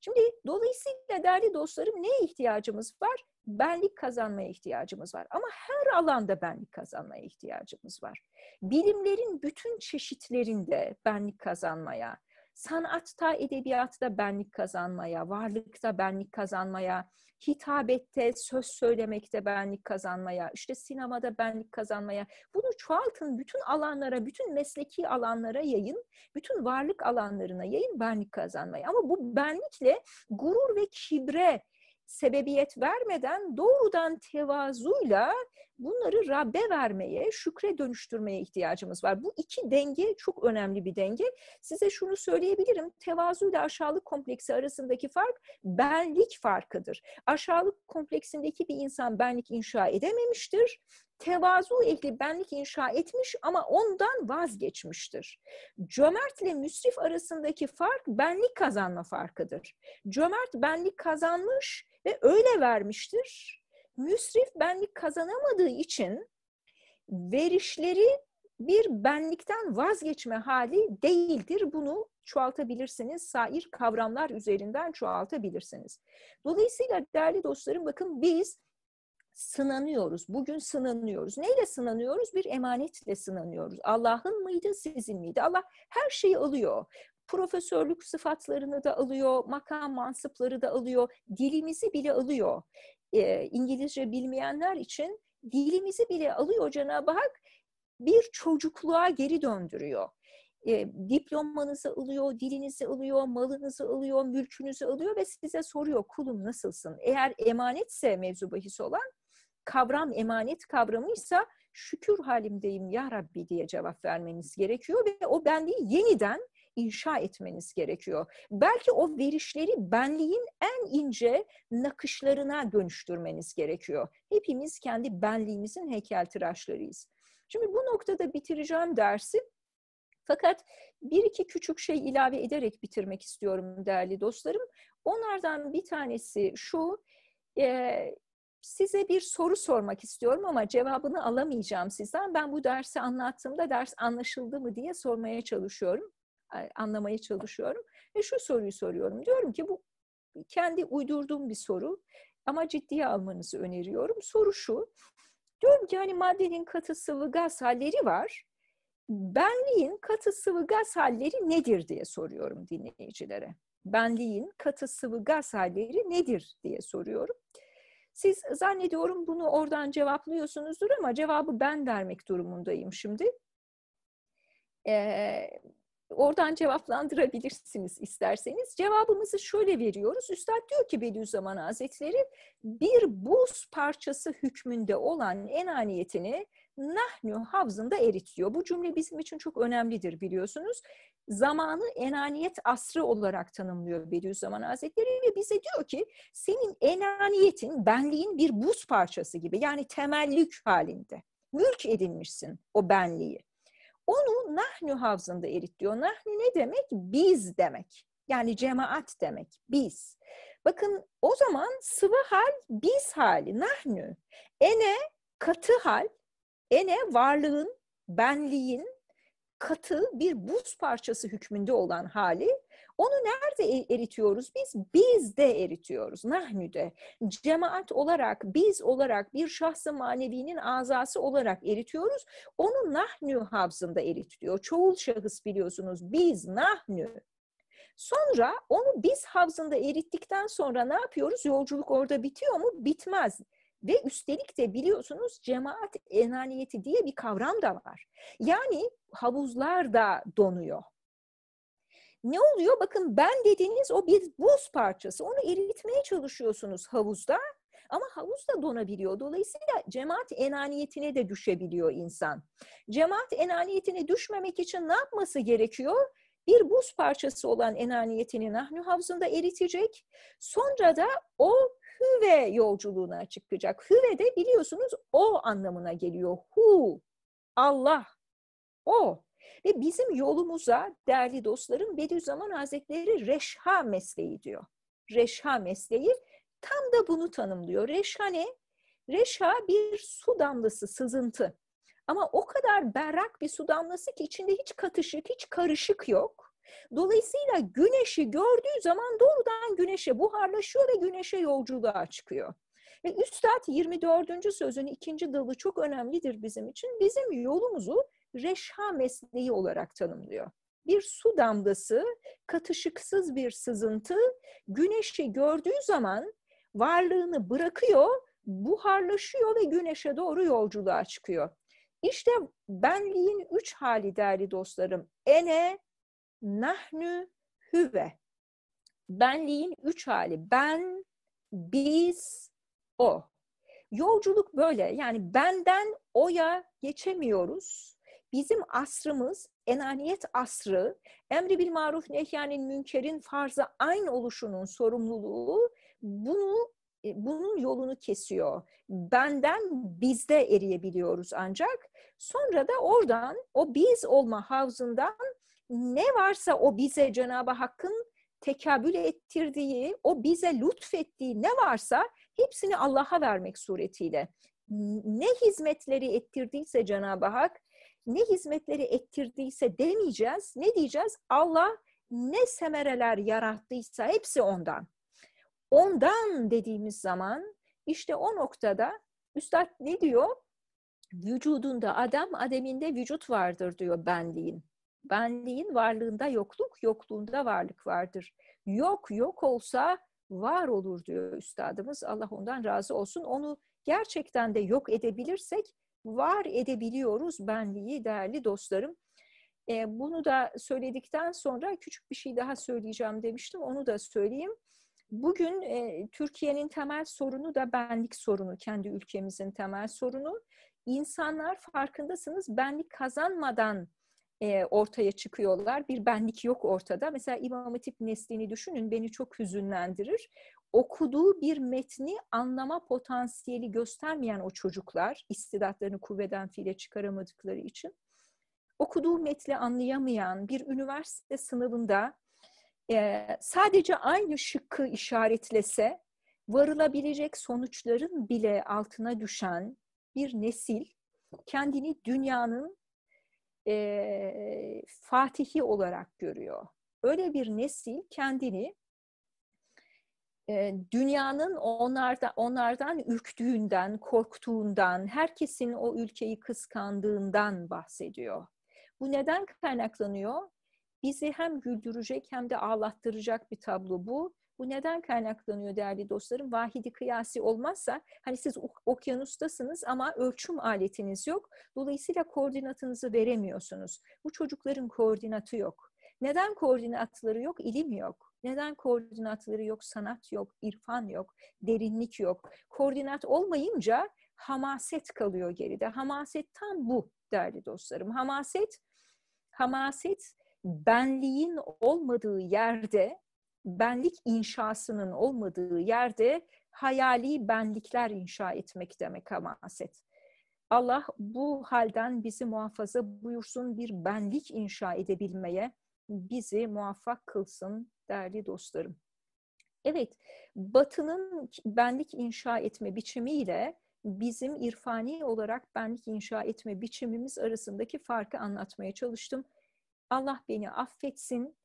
S1: Şimdi dolayısıyla değerli dostlarım neye ihtiyacımız var? Benlik kazanmaya ihtiyacımız var. Ama her alanda benlik kazanmaya ihtiyacımız var. Bilimlerin bütün çeşitlerinde benlik kazanmaya, sanatta, edebiyatta benlik kazanmaya, varlıkta benlik kazanmaya, hitabette, söz söylemekte benlik kazanmaya, işte sinemada benlik kazanmaya, bunu çoğaltın, bütün alanlara, bütün mesleki alanlara yayın, bütün varlık alanlarına yayın benlik kazanmaya. Ama bu benlikle gurur ve kibre sebebiyet vermeden doğrudan tevazuyla bunları Rabbe vermeye, şükre dönüştürmeye ihtiyacımız var. Bu iki denge çok önemli bir denge. Size şunu söyleyebilirim. Tevazu ile aşağılık kompleksi arasındaki fark benlik farkıdır. Aşağılık kompleksindeki bir insan benlik inşa edememiştir. Tevazu ehli benlik inşa etmiş ama ondan vazgeçmiştir. Cömert ile müsrif arasındaki fark benlik kazanma farkıdır. Cömert benlik kazanmış ve öyle vermiştir müsrif benlik kazanamadığı için verişleri bir benlikten vazgeçme hali değildir. Bunu çoğaltabilirsiniz. Sair kavramlar üzerinden çoğaltabilirsiniz. Dolayısıyla değerli dostlarım bakın biz sınanıyoruz. Bugün sınanıyoruz. Neyle sınanıyoruz? Bir emanetle sınanıyoruz. Allah'ın mıydı, sizin miydi? Allah her şeyi alıyor profesörlük sıfatlarını da alıyor, makam mansıpları da alıyor, dilimizi bile alıyor e, İngilizce bilmeyenler için dilimizi bile alıyor Cenab-ı Hak bir çocukluğa geri döndürüyor. E, diplomanızı alıyor, dilinizi alıyor, malınızı alıyor, mülkünüzü alıyor ve size soruyor kulum nasılsın? Eğer emanetse mevzu bahis olan kavram emanet kavramıysa şükür halimdeyim ya Rabbi diye cevap vermeniz gerekiyor ve o benliği yeniden inşa etmeniz gerekiyor. Belki o verişleri benliğin en ince nakışlarına dönüştürmeniz gerekiyor. Hepimiz kendi benliğimizin heykeltıraşlarıyız. Şimdi bu noktada bitireceğim dersi. Fakat bir iki küçük şey ilave ederek bitirmek istiyorum değerli dostlarım. Onlardan bir tanesi şu, e, size bir soru sormak istiyorum ama cevabını alamayacağım sizden. Ben bu dersi anlattığımda ders anlaşıldı mı diye sormaya çalışıyorum anlamaya çalışıyorum. Ve şu soruyu soruyorum. Diyorum ki bu kendi uydurduğum bir soru ama ciddiye almanızı öneriyorum. Soru şu. Diyorum ki hani maddenin katı sıvı gaz halleri var. Benliğin katı sıvı gaz halleri nedir diye soruyorum dinleyicilere. Benliğin katı sıvı gaz halleri nedir diye soruyorum. Siz zannediyorum bunu oradan cevaplıyorsunuzdur ama cevabı ben vermek durumundayım şimdi. Ee, oradan cevaplandırabilirsiniz isterseniz. Cevabımızı şöyle veriyoruz. Üstad diyor ki Bediüzzaman Hazretleri bir buz parçası hükmünde olan enaniyetini nahnu havzında eritiyor. Bu cümle bizim için çok önemlidir biliyorsunuz. zamanı enaniyet asrı olarak tanımlıyor Bediüzzaman Hazretleri ve bize diyor ki senin enaniyetin, benliğin bir buz parçası gibi yani temellük halinde. Mülk edinmişsin o benliği. Onu nahnu havzında erit diyor. Nahnu ne demek? Biz demek. Yani cemaat demek. Biz. Bakın o zaman sıvı hal biz hali. Nahnu. Ene katı hal. Ene varlığın, benliğin katı bir buz parçası hükmünde olan hali onu nerede e, eritiyoruz biz? Biz de eritiyoruz. Nahnü'de. Cemaat olarak, biz olarak, bir şahsı manevinin azası olarak eritiyoruz. Onu nahnü havzında eritiliyor. Çoğul şahıs biliyorsunuz. Biz, nahnü. Sonra onu biz havzında erittikten sonra ne yapıyoruz? Yolculuk orada bitiyor mu? Bitmez. Ve üstelik de biliyorsunuz cemaat enaniyeti diye bir kavram da var. Yani havuzlar da donuyor. Ne oluyor? Bakın ben dediğiniz o bir buz parçası. Onu eritmeye çalışıyorsunuz havuzda. Ama havuz da donabiliyor. Dolayısıyla cemaat enaniyetine de düşebiliyor insan. Cemaat enaniyetine düşmemek için ne yapması gerekiyor? Bir buz parçası olan enaniyetini Nahnu havzunda eritecek. Sonra da o hüve yolculuğuna çıkacak. Hüve de biliyorsunuz o anlamına geliyor. Hu, Allah, o. Ve bizim yolumuza değerli dostlarım Bediüzzaman Hazretleri Reşha mesleği diyor. Reşha mesleği tam da bunu tanımlıyor. Reşha ne? Reşha bir su damlası, sızıntı. Ama o kadar berrak bir su damlası ki içinde hiç katışık, hiç karışık yok. Dolayısıyla güneşi gördüğü zaman doğrudan güneşe buharlaşıyor ve güneşe yolculuğa çıkıyor. Ve Üstad 24. sözün ikinci dalı çok önemlidir bizim için. Bizim yolumuzu reşha mesleği olarak tanımlıyor. Bir su damlası, katışıksız bir sızıntı, güneşi gördüğü zaman varlığını bırakıyor, buharlaşıyor ve güneşe doğru yolculuğa çıkıyor. İşte benliğin üç hali değerli dostlarım. Ene, nahnu, hüve. Benliğin üç hali. Ben, biz, o. Yolculuk böyle. Yani benden oya geçemiyoruz. Bizim asrımız enaniyet asrı, emri bil maruf nehyanil münkerin farzı aynı oluşunun sorumluluğu bunu e, bunun yolunu kesiyor. Benden bizde eriyebiliyoruz ancak. Sonra da oradan o biz olma havzından ne varsa o bize Cenab-ı Hakk'ın tekabül ettirdiği, o bize lütfettiği ne varsa hepsini Allah'a vermek suretiyle. Ne hizmetleri ettirdiyse Cenab-ı Hak, ne hizmetleri ettirdiyse demeyeceğiz. Ne diyeceğiz? Allah ne semereler yarattıysa hepsi ondan. Ondan dediğimiz zaman işte o noktada Üstad ne diyor? Vücudunda adam, ademinde vücut vardır diyor benliğin. Benliğin varlığında yokluk, yokluğunda varlık vardır. Yok yok olsa var olur diyor üstadımız. Allah ondan razı olsun. Onu gerçekten de yok edebilirsek var edebiliyoruz benliği değerli dostlarım. E, bunu da söyledikten sonra küçük bir şey daha söyleyeceğim demiştim. Onu da söyleyeyim. Bugün e, Türkiye'nin temel sorunu da benlik sorunu, kendi ülkemizin temel sorunu. İnsanlar farkındasınız benlik kazanmadan e, ortaya çıkıyorlar. Bir benlik yok ortada. Mesela İmam Hatip neslini düşünün beni çok hüzünlendirir. Okuduğu bir metni anlama potansiyeli göstermeyen o çocuklar, istidatlarını kuvveden fiile çıkaramadıkları için, okuduğu metni anlayamayan bir üniversite sınavında e, sadece aynı şıkkı işaretlese varılabilecek sonuçların bile altına düşen bir nesil kendini dünyanın e, fatihi olarak görüyor. Öyle bir nesil kendini e, dünyanın onlarda, onlardan ürktüğünden, korktuğundan, herkesin o ülkeyi kıskandığından bahsediyor. Bu neden kaynaklanıyor? Bizi hem güldürecek hem de ağlattıracak bir tablo bu. Bu neden kaynaklanıyor değerli dostlarım? Vahidi kıyasi olmazsa hani siz okyanustasınız ama ölçüm aletiniz yok. Dolayısıyla koordinatınızı veremiyorsunuz. Bu çocukların koordinatı yok. Neden koordinatları yok? İlim yok. Neden koordinatları yok? Sanat yok, irfan yok, derinlik yok. Koordinat olmayınca hamaset kalıyor geride. Hamaset tam bu değerli dostlarım. Hamaset, hamaset benliğin olmadığı yerde, benlik inşasının olmadığı yerde hayali benlikler inşa etmek demek hamaset. Allah bu halden bizi muhafaza buyursun, bir benlik inşa edebilmeye bizi muvaffak kılsın değerli dostlarım. Evet, Batı'nın benlik inşa etme biçimiyle bizim irfani olarak benlik inşa etme biçimimiz arasındaki farkı anlatmaya çalıştım. Allah beni affetsin.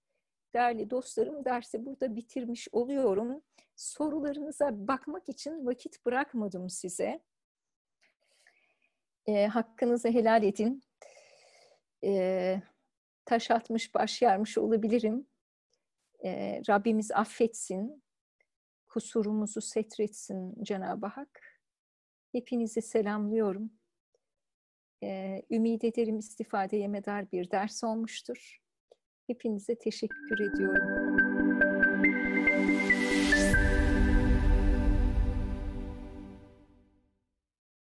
S1: Değerli dostlarım dersi burada bitirmiş oluyorum. Sorularınıza bakmak için vakit bırakmadım size. E, hakkınızı helal edin. E, taş atmış, baş yarmış olabilirim. E, Rabbimiz affetsin. Kusurumuzu setretsin Cenab-ı Hak. Hepinizi selamlıyorum. E, ümit ederim istifadeye medar bir ders olmuştur. Hepinize teşekkür ediyorum.